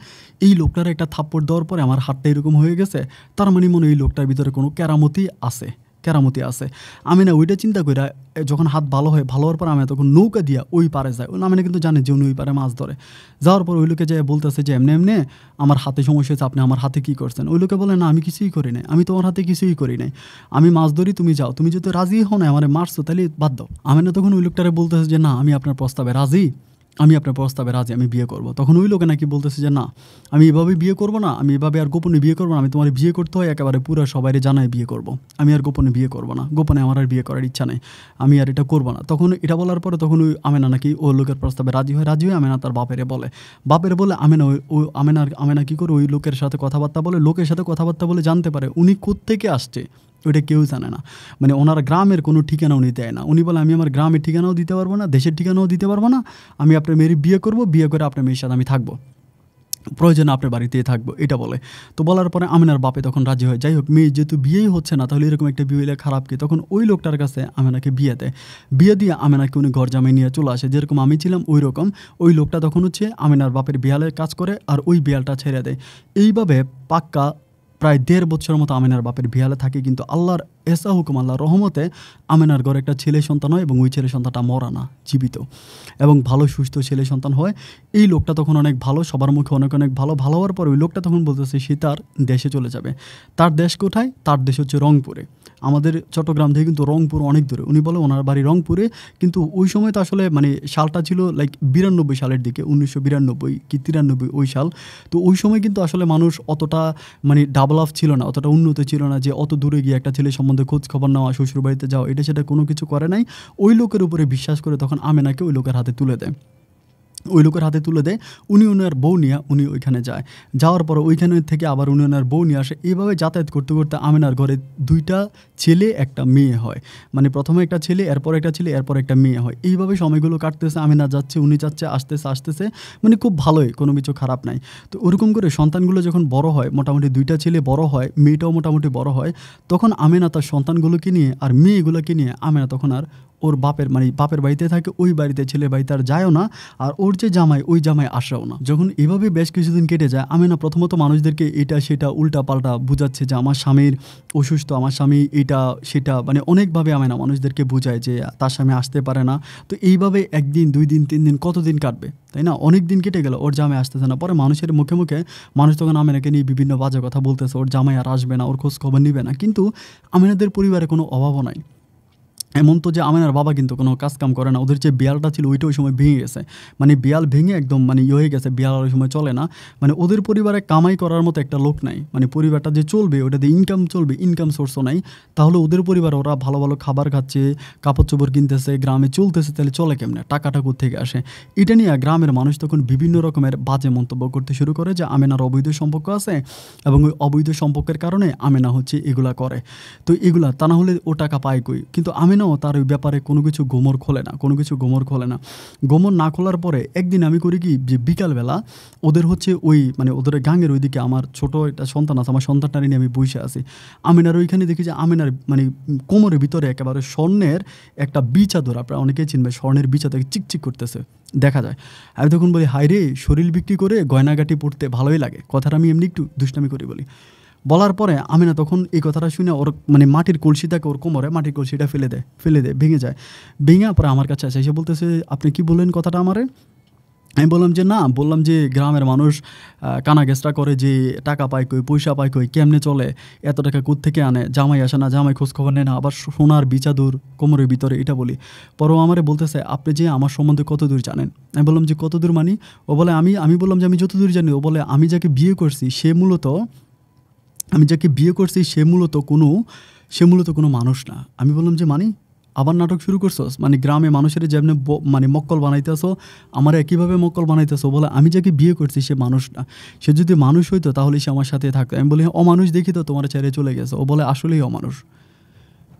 এই লোকটার একটা থাপ্পড় দেওয়ার পরে আমার হাতটা এরকম হয়ে গেছে? তার মানে মনে এই লোকটার ভিতরে কোনো কেরামতি আছে? কেরামতি আছে। আমি না ওইটা চিন্তা করি যখন হাত ভালো হয়, ভালো হওয়ার পর আমি তখন নৌকা দিয়া ওই পারে যায়। আমি কিন্তু জানি যে উনি ওই পারে মাছ ধরে। যাওয়ার পর ওই লোকে যে বলতেছে যে, এমনি এমনি আমার হাতে সমস্যা হয়েছে আপনি আমার হাতে কী করছেন? ওই লোকে বলে, না, আমি কিছুই করি নাই। আমি তোমার হাতে কিছুই করি নাই। আমি মাছ ধরি, তুমি যাও। তুমি যদি রাজি হও না আমার মারছো, তাহলে বাদ দাও। আমি না তখন ওই লোকটারে বলতেছে যে, না, আমি আপনার প্রস্তাবে রাজি। আমি আপনার প্রস্তাবে রাজি, আমি বিয়ে করব। তখন ওই লোকে নাকি বলতেছে যে, না, আমি এভাবে বিয়ে করব না, আমি এভাবে আর গোপনে বিয়ে করব না, আমি তোমার বিয়ে করতে হয়, একেবারে পুরো সবাই জানাই বিয়ে করব। আমি আর গোপনে বিয়ে করব না, গোপনে আমার আর বিয়ে করার ইচ্ছা নেই, আমি আর এটা করব না। তখন এটা বলার পরে তখন ওই আমেনা নাকি ও লোকের প্রস্তাবে রাজি হয় রাজি হয় আমেনা তার বাপেরে বলে। বাপের বলে, আমেনা ওই আমেনার, আমেনা কী করে ওই লোকের সাথে কথাবার্তা বলে, লোকের সাথে কথাবার্তা বলে জানতে পারে, উনি কোত্থেকে আসছে? ওইটা কেউ জানে না। মানে ওনার গ্রামের কোনো ঠিকানা উনি দেয় না। উনি বলে, আমি আমার গ্রামের ঠিকানাও দিতে পারব না, দেশের ঠিকানাও দিতে পারব না। আমি আপনার মেয়ের বিয়ে করব, বিয়ে করে আপনার মেয়ের সাথে আমি থাকব। প্রয়োজনে আপনার বাড়িতেই থাকব। এটা বলে। তো বলার পরে আমিনার বাপে তখন রাজি হয়। যাই হোক, মেয়ে যেহেতু বিয়েই হচ্ছে না, তাহলে এরকম একটা বিয়ে হলে খারাপ কি? তখন ওই লোকটার কাছে আমিনাকে বিয়ে দেয় বিয়ে দিয়ে আমিনাকে উনি ঘর জামাই নিয়ে চলে আসে। যেরকম আমি ছিলাম ওই রকম ওই লোকটা তখন হচ্ছে আমিনার বাপের বিয়ালের কাজ করে আর ওই বিয়ালটা ছেড়ে দেয়। এইভাবে পাক্কা প্রায় দেড় বছরের মতো আমিনার বাপের বিয়ালে থাকে, কিন্তু আল্লাহর এসা হুকুম, আল্লাহর রহমতে আমিনার ঘরে একটা ছেলে সন্তান হয় এবং ওই ছেলে সন্তানটা মরা না, জীবিত। এবং ভালো, সুস্থ ছেলে সন্তান হয়। এই লোকটা তখন অনেক ভালো, সবার মুখে অনেক অনেক ভালো। ভালো হওয়ার পর ওই লোকটা তখন বলতেছে, সে তার দেশে চলে যাবে। তার দেশ কোথায়? তার দেশ হচ্ছে রংপুরে। আমাদের চট্টগ্রাম থেকে কিন্তু রংপুর অনেক দূরে। উনি বলে ওনার বাড়ি রংপুরে, কিন্তু ওই সময় তো আসলে মানে সালটা ছিল লাইক বিরানব্বই সালের দিকে, উনিশশো বিরানব্বই কি তিরানব্বই ওই সাল। তো ওই সময় কিন্তু আসলে মানুষ অতটা মানে আফ ছিল না, অতটা উন্নত ছিল না যে অত দূরে গিয়ে একটা ছেলে সম্বন্ধে খোঁজ খবর নেওয়া, শ্বশুরবাড়িতে যাওয়া, এটা সেটা কোনো কিছু করে নাই। ওই লোকের উপরে বিশ্বাস করে তখন আমেনাকে ওই লোকের হাতে তুলে দেয়। ওই লোকের হাতে তুলে দেয়, উনি ওনার বউ নিয়ে উনি ওইখানে যায়। যাওয়ার পর ওইখানে থেকে আবার উনি ওনার বউ নিয়ে আসে। এইভাবে যাতায়াত করতে করতে আমিনার ঘরে দুইটা ছেলে একটা মেয়ে হয়। মানে প্রথমে একটা ছেলে, এরপর একটা ছেলে, এরপর একটা মেয়ে হয়। এইভাবে সময়গুলো কাটতেছে আমি না যাচ্ছে, উনি যাচ্ছে, আসতেছে আসতেছে। মানে খুব ভালোই, কোনো কিছু খারাপ নাই। তো ওরকম করে সন্তানগুলো যখন বড় হয়, মোটামুটি দুইটা ছেলে বড় হয়, মেয়েটাও মোটামুটি বড় হয়, তখন আমি না তার সন্তানগুলোকে নিয়ে আর মেয়েগুলোকে নিয়ে আমি না তখন আর ওর বাপের মানে বাপের বাড়িতে থাকে, ওই বাড়িতে ছেলে বাড়িতে আর যায়ও না। আর ওর যে জামাই, ওই জামাই আসাও না। যখন এভাবে বেশ কিছুদিন কেটে যায় আমি না প্রথমত মানুষদেরকে এটা সেটা উল্টা পাল্টা বুঝাচ্ছে যে, আমার স্বামীর অসুস্থ, আমার স্বামী এটা সেটা মানে অনেকভাবে আমি না মানুষদেরকে বোঝায় যে তার সামনে আসতে পারে না। তো এইভাবে একদিন, দুই দিন, তিন দিন কতদিন কাটবে? তাই না? অনেক দিন কেটে গেল, ওর জামাই আসতেছে না। পরে মানুষের মুখে মুখে মানুষ তখন আমেনাকে নিয়ে বিভিন্ন বাজে কথা বলতেছে। ওর জামাই আর আসবে না, ওর খোঁজ খবর নিবে না। কিন্তু আমিনাদের পরিবারে কোনো অভাবও নাই। এমন তো যে আমিনার বাবা কিন্তু কোনো কাজ কাম করে না। ওদের যে বিয়ালটা ছিল ওইটা ওই সময় ভেঙে গেছে। মানে বিয়াল ভেঙে একদম মানে ইয়ে হয়ে গেছে বিয়াল ওই সময় চলে না। মানে ওদের পরিবারে কামাই করার মতো একটা লোক নাই। মানে পরিবারটা যে চলবে, ওটাতে ইনকাম চলবে ইনকাম সোর্সও নাই। তাহলে ওদের পরিবার ওরা ভালো ভালো খাবার খাচ্ছে, কাপড় চোপড় কিনতেছে, গ্রামে চলতেছে, তাহলে চলে কেমনে? টাকাটা থেকে আসে? এটা নিয়ে গ্রামের মানুষ তখন বিভিন্ন রকমের বাজে মন্তব্য করতে শুরু করে যে আমেনার অবৈধ সম্পর্ক আছে এবং ওই অবৈধ সম্পর্কের কারণে আমেনা হচ্ছে এগুলা করে। তো এগুলা তা না হলে ও টাকা পায় কই? কিন্তু আমেনা কেন তার ওই ব্যাপারে কোনো কিছু গোমর খোলে না, কোনো কিছু গোমর খোলে না? গোমর না খোলার পরে একদিন আমি করি কি, যে বিকালবেলা ওদের হচ্ছে ওই মানে ওদের গাঙের ওইদিকে আমার ছোট একটা সন্তান আছে, আমার সন্তানটা নিয়ে আমি বসে আছি। আমিনার ওইখানে দেখি যে আমিনার মানে কোমরের ভিতরে একেবারে স্বর্ণের একটা বিচাদর আপনারা অনেকেই চিনবে, স্বর্ণের বিচাদর চিকচিক করতেছে, দেখা যায়। আমি তখন বলি হাই রে, শরীর বিক্রি করে গয়নাগাটি পড়তে ভালোই লাগে। কথাটা আমি এমনি একটু দুষ্টামি করি বলি। বলার পরে আমি না তখন এই কথাটা শুনে ওর মানে মাটির কলসিটাকে ওর কোমরে মাটির কলসিটা ফেলে দেয় ফেলে দেয়, ভেঙে যায়। ভেঙে পরে আমার কাছে আসে, এসে বলতেছে, আপনি কি বললেন কথাটা আমারে? আমি বললাম যে, না, বললাম যে গ্রামের মানুষ কানা গেসটা করে যে টাকা পায় কই, পয়সা পায় কই, কেমনে চলে, এত টাকা থেকে আনে, জামাই আসে না, জামাই খোঁজ খবর নেয় না, আবার সোনার বিচাদুর কোমরের ভিতরে, এটা বলি। পরও আমারে বলতেছে, আপনি যে আমার সম্বন্ধে কত দূর জানেন? আমি বললাম যে, কত দূর মানি? ও বলে, আমি আমি বললাম যে, আমি যত দূর জানি। ও বলে, আমি যাকে বিয়ে করছি, সে মূলত আমি যাকে বিয়ে করছি, সে মূলত কোনো, সে মূলত কোনো মানুষ না। আমি বললাম যে, মানি, আবার নাটক শুরু করছোস? মানে গ্রামে মানুষের যেমনি মানে মক্কল বানাইতেছো, আমার একইভাবে মক্কল বানাইতেছো বলে আমি যাকে বিয়ে করছি, সে মানুষ না। সে যদি মানুষ হইতো, তাহলে সে আমার সাথে থাকতো। আমি বলি অমানুষ দেখি তো তোমার ছেড়ে চলে গেছে। ও বলে, আসলেই অমানুষ।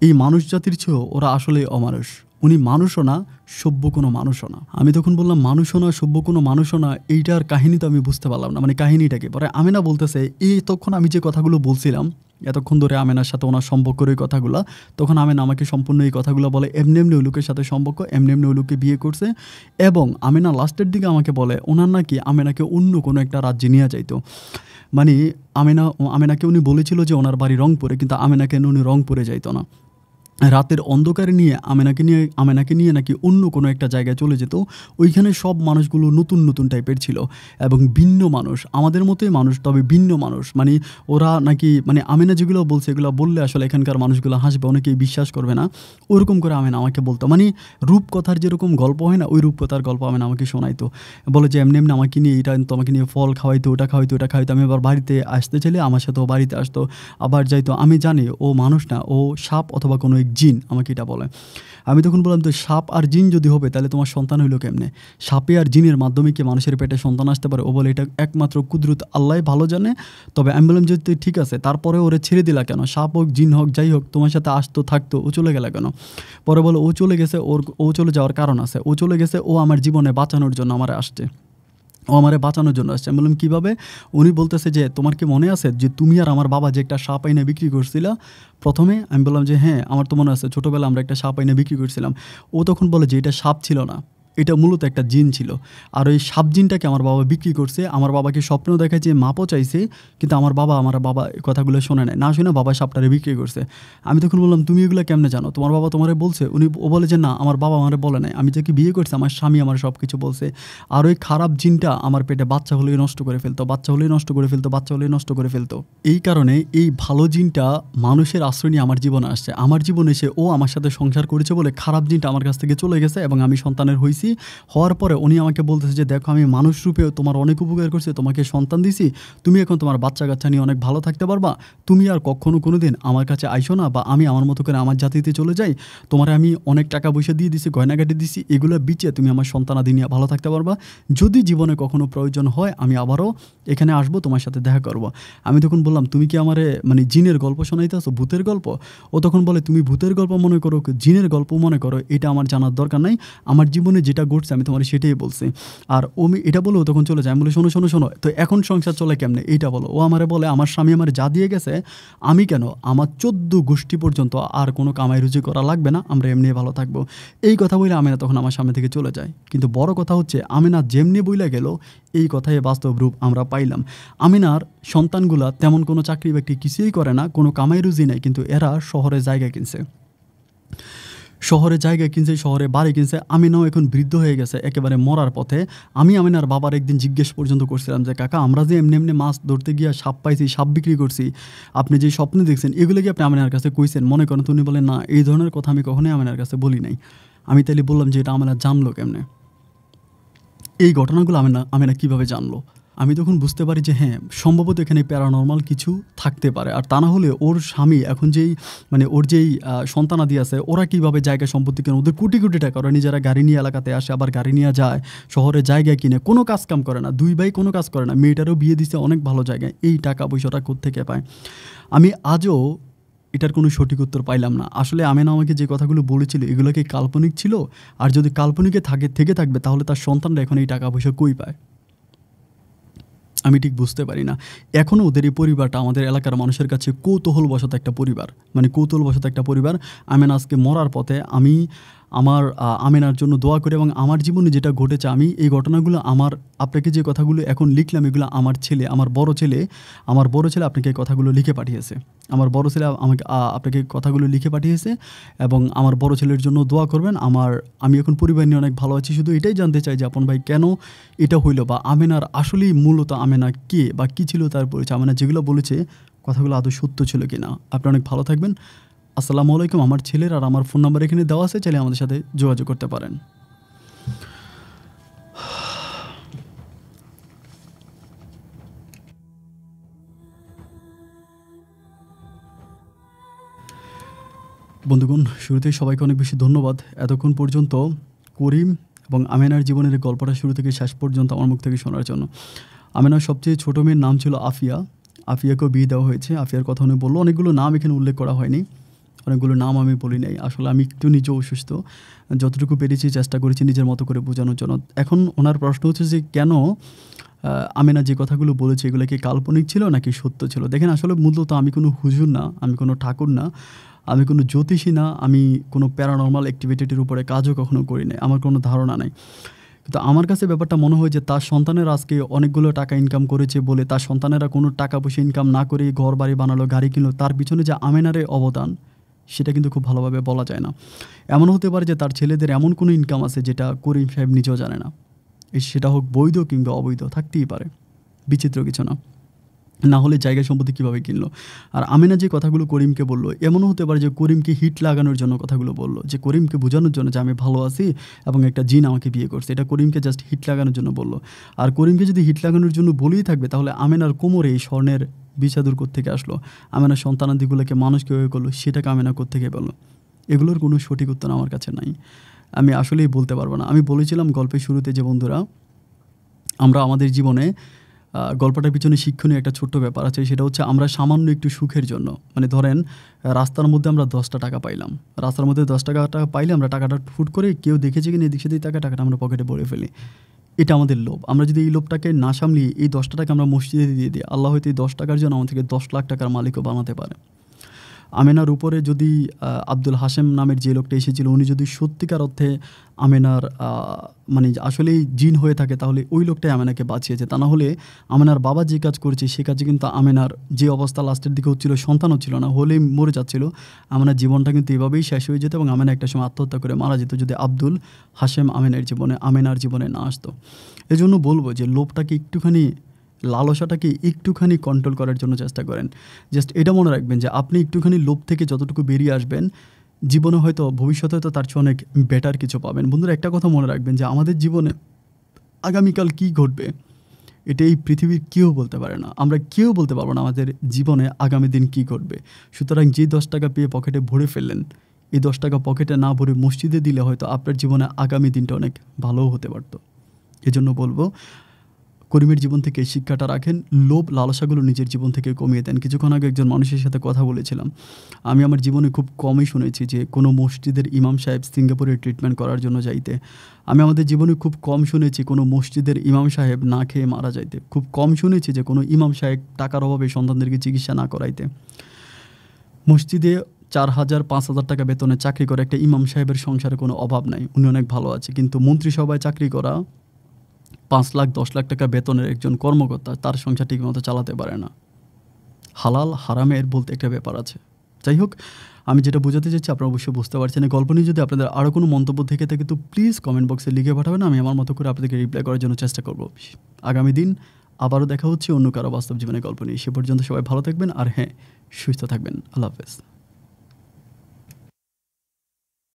এই মানুষ জাতির চেয়েও ওরা আসলেই অমানুষ। উনি মানুষও না, সভ্য কোনো মানুষও না। আমি তখন বললাম, মানুষও না, সভ্য কোনো মানুষও না? এইটার কাহিনী তো আমি বুঝতে পারলাম না। মানে কাহিনীটাকে। পরে আমেনা বলতেছে, এই তখন আমি যে কথাগুলো বলছিলাম, এতক্ষণ ধরে আমেনার সাথে ওনার সম্পর্কের ওই কথাগুলো, তখন আমেনা আমাকে সম্পূর্ণ এই কথাগুলো বলে, এমনি এমনি ওই লোকের সাথে সম্পর্ক, এমনি এমনি লোককে বিয়ে করছে এবং আমেনা লাস্টের দিকে আমাকে বলে, ওনার নাকি আমেনাকে অন্য কোনো একটা রাজ্যে নিয়ে যাইতো। মানে আমেনা, আমেনাকে উনি বলেছিল যে ওনার বাড়ি রংপুরে, কিন্তু আমেনাকে উনি রংপুরে যাইতো না। রাতের অন্ধকারে নিয়ে আমেনাকে নিয়ে আমেনাকে নিয়ে নাকি অন্য কোনো একটা জায়গায় চলে যেত, ওইখানে সব মানুষগুলো নতুন নতুন টাইপের ছিল এবং ভিন্ন মানুষ। আমাদের মতোই মানুষ, তবে ভিন্ন মানুষ। মানে ওরা নাকি মানে আমেনা যেগুলো বলছে, এগুলো বললে আসলে এখানকার মানুষগুলো হাসবে, অনেকেই বিশ্বাস করবে না। ওরকম করে আমেনা আমাকে বলতো। মানে রূপকথার যেরকম গল্প হয় না, ওই রূপকথার গল্প আমেনা আমাকে শোনাইতো। বলে যে এমনি এমনি আমাকে নিয়ে এটা তোমাকে নিয়ে ফল খাওয়াইতো, ওটা খাওয়াইতো ওটা খাওয়াইতো। আমি আবার বাড়িতে আসতে চাইলে আমার সাথে ও বাড়িতে আসতো। আবার যাইতো, আমি জানি ও মানুষ না, ও সাপ অথবা কোনো জিন আমাকে এটা বলে। আমি তখন বললাম, তো সাপ আর জিন যদি হবে, তাহলে তোমার সন্তান হইল কেমনে? সাপে আর জিনের মাধ্যমে কি মানুষের পেটে সন্তান আসতে পারে? ও বলে, এটা একমাত্র কুদরত আল্লাহ ভালো জানে। তবে আমি বললাম যে তুই ঠিক আছে, তারপরে ওরে ছেড়ে দিলা কেন? সাপ হোক, জিন হোক, যাই হোক, তোমার সাথে আসতো, থাকতো, ও চলে গেলে কেন? পরে বলো, ও চলে গেছে, ওর, ও চলে যাওয়ার কারণ আছে। ও চলে গেছে, ও আমার জীবনে বাঁচানোর জন্য আমার আসছে। ও আমারে বাঁচানোর জন্য আসছে। আমি বললাম, কীভাবে? উনি বলতেছে যে, তোমার কি মনে আছে যে তুমি আর আমার বাবা যে একটা সাপ আইনে বিক্রি করছিল? প্রথমে আমি বললাম যে হ্যাঁ আমার তো মনে আছে। ছোটোবেলা আমরা একটা সাপ আইনে বিক্রি করছিলাম। ও তখন বলে যে, এটা সাপ ছিল না। এটা মূলত একটা জিন ছিল। আর ওই সাপ জিনটাকে আমার বাবা বিক্রি করছে। আমার বাবাকে স্বপ্ন দেখায় যে মাপও চাইছে, কিন্তু আমার বাবা আমার বাবা কথাগুলো শোনে নেয় না শুনে বাবা সাপটারে বিক্রি করছে। আমি তখন বললাম, তুমি এগুলো কেমনে জানো? তোমার বাবা তোমারে বলছে, উনি, ও বলে যে, না, আমার বাবা আমারে বলে নাই। আমি যাকে বিয়ে করছি, আমার স্বামী আমার সব কিছু বলছে। আর ওই খারাপ জিনটা আমার পেটে বাচ্চা হলেই নষ্ট করে ফেলতো, বাচ্চা হলেই নষ্ট করে ফেলতো, বাচ্চা হলেই নষ্ট করে ফেলতো। এই কারণে এই ভালো জিনটা মানুষের আশ্রয় নিয়ে আমার জীবনে আসছে। আমার জীবনে এসে ও আমার সাথে সংসার করেছে বলে খারাপ জিনটা আমার কাছ থেকে চলে গেছে এবং আমি সন্তানের হয়েছি হয়েছি হওয়ার পরে উনি আমাকে বলতেছে যে, দেখো, আমি মানুষ রূপে তোমার অনেক উপকার করছি, তোমাকে সন্তান দিছি। তুমি এখন তোমার বাচ্চা কাচ্চা নিয়ে অনেক ভালো থাকতে পারবা। তুমি আর কখনো কোনো দিন আমার কাছে আইসো না বা আমি আমার মতো করে আমার জাতিতে চলে যাই। তোমার আমি অনেক টাকা পয়সা দিয়ে দিছি, গয়নাগাটি দিছি, এগুলো বিচে তুমি আমার সন্তানাদি নিয়ে ভালো থাকতে পারবা। যদি জীবনে কখনো প্রয়োজন হয়, আমি আবারও এখানে আসব, তোমার সাথে দেখা করব। আমি তখন বললাম, তুমি কি আমারে মানে জিনের গল্প শোনাইতেছো? ভূতের গল্প? ও তখন বলে, তুমি ভূতের গল্প মনে করো, জিনের গল্প মনে করো, এটা আমার জানার দরকার নাই। আমার জীবনে যেটা ঘটছে, আমি তোমার সেটাই বলছি। আর ও এটা বলেও তখন চলে যায়, আমি বলে, শোনো শোনো শোনো, তো এখন সংসার চলে কেমনে? এইটা বলো। ও আমারে বলে, আমার স্বামী আমার যা দিয়ে গেছে, আমি কেন? আমার চোদ্দ গোষ্ঠী পর্যন্ত আর কোনো কামাই রুজি করা লাগবে না, আমরা এমনি ভালো থাকব। এই কথা বলে আমিনা তখন আমার সামনে থেকে চলে যায়। কিন্তু বড় কথা হচ্ছে, আমিনা যেমনি বইলা গেল, এই কথায় বাস্তব রূপ আমরা পাইলাম। আমিনার সন্তানগুলা তেমন কোনো চাকরি বাকরি কিছুই করে না, কোনো কামাই রুজি নেই, কিন্তু এরা শহরে জায়গা কিনছে। শহরে জায়গা কিনছে, শহরে বাড়ি কিনছে, আমিনাও এখন বৃদ্ধ হয়ে গেছে, একেবারে মরার পথে। আমি আমিনার বাবার একদিন জিজ্ঞেস পর্যন্ত করছিলাম যে, কাকা, আমরা যে এমনি এমনি মাছ ধরতে গিয়ে সাপ পাইছি, সাপ বিক্রি করছি, আপনি যে স্বপ্নে দেখছেন, এগুলো কি আপনি আমিনার কাছে কইছেন? মনে করেন তুমি বলেন, না, এই ধরনের কথা আমি কখনোই আমিনার কাছে বলি নাই। আমি তাহলে বললাম যে, এটা আমিনা জানলো কেমনে? এই ঘটনাগুলো আমি না আমি না কীভাবে জানলো? আমি তখন বুঝতে পারি যে হ্যাঁ সম্ভবত এখানে প্যারানর্মাল কিছু থাকতে পারে। আর তা না হলে ওর স্বামী এখন যেই মানে ওর যেই সন্তানাদি আছে, ওরা কীভাবে জায়গা সম্পত্তি কেন? ওদের কোটি কোটি টাকা, ওরা নিজেরা গাড়ি নিয়ে এলাকাতে আসে, আবার গাড়ি নিয়ে যায়, শহরে জায়গা কিনে, কোনো কাজ কাম করে না, দুই ভাই কোনো কাজ করে না। মেয়েটারও বিয়ে দিছে অনেক ভালো জায়গায়, এই টাকা পয়সাটা কোথেকে পায়? আমি আজও এটার কোনো সঠিক উত্তর পাইলাম না। আসলে আমেনা আমাকে যে কথাগুলো বলেছিল, এগুলো কি কাল্পনিক ছিল? আর যদি কাল্পনিকে থাকে, থেকে থাকবে, তাহলে তার সন্তানরা এখন এই টাকা পয়সা কই পায়? আমি ঠিক বুঝতে পারি না। এখনও ওদের এই পরিবারটা আমাদের এলাকার মানুষের কাছে কৌতূহলবশত একটা পরিবার। মানে কৌতূহল বসত একটা পরিবার। আমেন আজকে মরার পথে আমি আমার আমেনার জন্য দোয়া করে এবং আমার জীবনে যেটা ঘটেছে, আমি এই ঘটনাগুলো আমার, আপনাকে যে কথাগুলো এখন লিখলাম, এগুলো আমার ছেলে, আমার বড় ছেলে, আমার বড় ছেলে আপনাকে এই কথাগুলো লিখে পাঠিয়েছে। আমার বড় ছেলে আমাকে আপনাকে কথাগুলো লিখে পাঠিয়েছে এবং আমার বড় ছেলের জন্য দোয়া করবেন। আমার, আমি এখন পরিবার নিয়ে অনেক ভালো আছি, শুধু এটাই জানতে চাই যে আপন ভাই কেন এটা হইল বা আমেনার আসলেই মূলত আমেনা কে বা কী ছিল তার পরিচয়? আমেনা যেগুলো বলেছে, কথাগুলো আদৌ সত্য ছিল কি না আপনি অনেক ভালো থাকবেন। আসসালামু আলাইকুম, আমার ছেলের আর আমার ফোন নাম্বার এখানে দেওয়া আছে, চাইলে আমাদের সাথে যোগাযোগ করতে পারেন। বন্ধুগণ শুরুতেই সবাইকে অনেক বেশি ধন্যবাদ। এতক্ষণ পর্যন্ত করিম এবং আমেনার জীবনের গল্পটা শুরু থেকে শেষ পর্যন্ত আমার মুখ থেকে শোনার জন্য। আমেনার সবচেয়ে ছোটো মেয়ের নাম ছিল আফিয়া। আফিয়াকেও বিয়ে দেওয়া হয়েছে। আফিয়ার কথা উনি বলল, অনেকগুলো নাম এখানে উল্লেখ করা হয়নি। অনেকগুলো নাম আমি বলি নাই। আসলে আমি একটু নিজেও অসুস্থ। যতটুকু পেরেছি চেষ্টা করেছি নিজের মতো করে বোঝানোর জন্য। এখন ওনার প্রশ্ন হচ্ছে যে, কেন আমেনা যে কথাগুলো বলেছে, এগুলো কি কাল্পনিক ছিল নাকি সত্য ছিল? দেখেন, আসলে মূলত আমি কোনো হুজুর না, আমি কোনো ঠাকুর না, আমি কোনো জ্যোতিষী না, আমি কোনো প্যারানর্মাল অ্যাক্টিভিটির উপরে কাজও কখনো করি নাই, আমার কোনো ধারণা নাই। কিন্তু আমার কাছে ব্যাপারটা মনে হয় যে, তার সন্তানের আজকে অনেকগুলো টাকা ইনকাম করেছে বলে, তার সন্তানেরা কোনো টাকা পয়সা ইনকাম না করে ঘর বাড়ি বানালো, গাড়ি কিনলো, তার পিছনে যে আমেনারে অবদান সেটা কিন্তু খুব ভালোভাবে বলা যায় না। এমন হতে পারে যে তার ছেলেদের এমন কোনো ইনকাম আছে যেটা করিম সাহেব নিজেও জানে না। সেটা হোক বৈধ কিংবা অবৈধ, থাকতেই পারে। বিচিত্র কিছু না। না হলে জায়গা সম্পত্তি কীভাবে কিনলো? আর আমিনা যে কথাগুলো করিমকে বলল, এমনও হতে পারে যে করিমকে হিট লাগানোর জন্য কথাগুলো বলল, যে করিমকে বোঝানোর জন্য যে আমি ভালো আছি এবং একটা জিন আমাকে বিয়ে করছে, এটা করিমকে জাস্ট হিট লাগানোর জন্য বলল। আর করিমকে যদি হিট লাগানোর জন্য বলেই থাকবে, তাহলে আমেনার কোমরে এই স্বর্ণের বিষাদুর থেকে আসলো? আমেনার সন্তানাদিগুলোকে মানুষ কীভাবে করল, সেটাকে আমেনা থেকে বলল? এগুলোর কোনো সঠিক উত্তর আমার কাছে নাই। আমি আসলেই বলতে পারব না। আমি বলেছিলাম গল্পের শুরুতে যে, বন্ধুরা, আমরা আমাদের জীবনে গল্পটার পিছনে শিক্ষণীয় একটা ছোট্ট ব্যাপার আছে, সেটা হচ্ছে আমরা সামান্য একটু সুখের জন্য মানে ধরেন রাস্তার মধ্যে আমরা দশটা টাকা পাইলাম। রাস্তার মধ্যে দশ টাকা টাকা পাইলে আমরা টাকাটা ফুট করে কেউ দেখেছে কিনা, এদিক সেদিক টাকা টাকাটা আমরা পকেটে ভরে ফেলি। এটা আমাদের লোভ। আমরা যদি এই লোভটাকে না সামলিয়ে এই দশটা টাকাকে আমরা মসজিদে দিয়ে দিই, আল্লাহ হয়তো এই দশ টাকার জন্য আমাদেরকে দশ লাখ টাকার মালিকও বানাতে পারে। আমেনার উপরে যদি আব্দুল হাসেম নামের যে লোকটা এসেছিল, উনি যদি সত্যিকার অর্থে আমেনার মানে আসলেই জিন হয়ে থাকে, তাহলে ওই লোকটাই আমেনাকে বাঁচিয়েছে। তা না হলে আমেনার বাবা যে কাজ করেছে, সে কাজে কিন্তু আমেনার যে অবস্থা লাস্টের দিকে হচ্ছিল, সন্তানও ছিল না, হলেই মরে যাচ্ছিল। আমেনার জীবনটা কিন্তু এভাবেই শেষ হয়ে যেত এবং আমেনা একটা সময় আত্মহত্যা করে মারা যেত যদি আব্দুল হাসেম আমেনের জীবনে, আমেনার জীবনে না আসতো। এজন্য বলব যে লোভটাকে একটুখানি লালসাটাকে একটুখানি কন্ট্রোল করার জন্য চেষ্টা করেন? জাস্ট এটা মনে রাখবেন যে আপনি একটুখানি লোভ থেকে যতটুকু বেরিয়ে আসবেন, জীবনে হয়তো ভবিষ্যতে হয়তো তার চেয়ে অনেক বেটার কিছু পাবেন। বন্ধুরা, একটা কথা মনে রাখবেন যে আমাদের জীবনে আগামীকাল কী ঘটবে, এটা এই পৃথিবীর কেউ বলতে পারে না। আমরা কেউ বলতে পারব না আমাদের জীবনে আগামী দিন কী ঘটবে। সুতরাং যে দশ টাকা পেয়ে পকেটে ভরে ফেললেন, এই দশ টাকা পকেটে না ভরে মসজিদে দিলে হয়তো আপনার জীবনে আগামী দিনটা অনেক ভালোও হতে পারতো। এজন্য বলব করিমের জীবন থেকে শিক্ষাটা রাখেন, লোভ, লালসাগুলো নিজের জীবন থেকে কমিয়ে দেন। কিছুক্ষণ আগে একজন মানুষের সাথে কথা বলেছিলাম। আমি আমার জীবনে খুব কমই শুনেছি যে কোনো মসজিদের ইমাম সাহেব সিঙ্গাপুরে ট্রিটমেন্ট করার জন্য যাইতে। আমি আমাদের জীবনে খুব কম শুনেছি কোনো মসজিদের ইমাম সাহেব না খেয়ে মারা যাইতে। খুব কম শুনেছি যে কোনো ইমাম সাহেব টাকার অভাবে সন্তানদেরকে চিকিৎসা না করাইতে। মসজিদে চার হাজার, পাঁচ হাজার টাকা বেতনে চাকরি করে একটা ইমাম সাহেবের সংসারে কোনো অভাব নাই। উনি অনেক ভালো আছে, কিন্তু মন্ত্রিসভায় চাকরি করা পাঁচ লাখ, দশ লাখ টাকা বেতনের একজন কর্মকর্তা তার সংসার ঠিকমতো চালাতে পারে না। হালাল হারামের বলতে একটা ব্যাপার আছে। যাই হোক, আমি যেটা বোঝাতে চাচ্ছি আপনারা অবশ্যই বুঝতে পারছেন। এই গল্প নিয়ে যদি আপনাদের আরও কোনো মন্তব্য থেকে থাকে তো প্লিজ কমেন্ট বক্সে লিখে পাঠাবেন। আমি আমার মতো করে আপনাদেরকে রিপ্লাই করার জন্য চেষ্টা করব। আগামী দিন আবারও দেখা হচ্ছে অন্য কারও বাস্তব জীবনের গল্প নিয়ে। সে পর্যন্ত সবাই ভালো থাকবেন আর হ্যাঁ সুস্থ থাকবেন। আল্লাহ হাফেজ।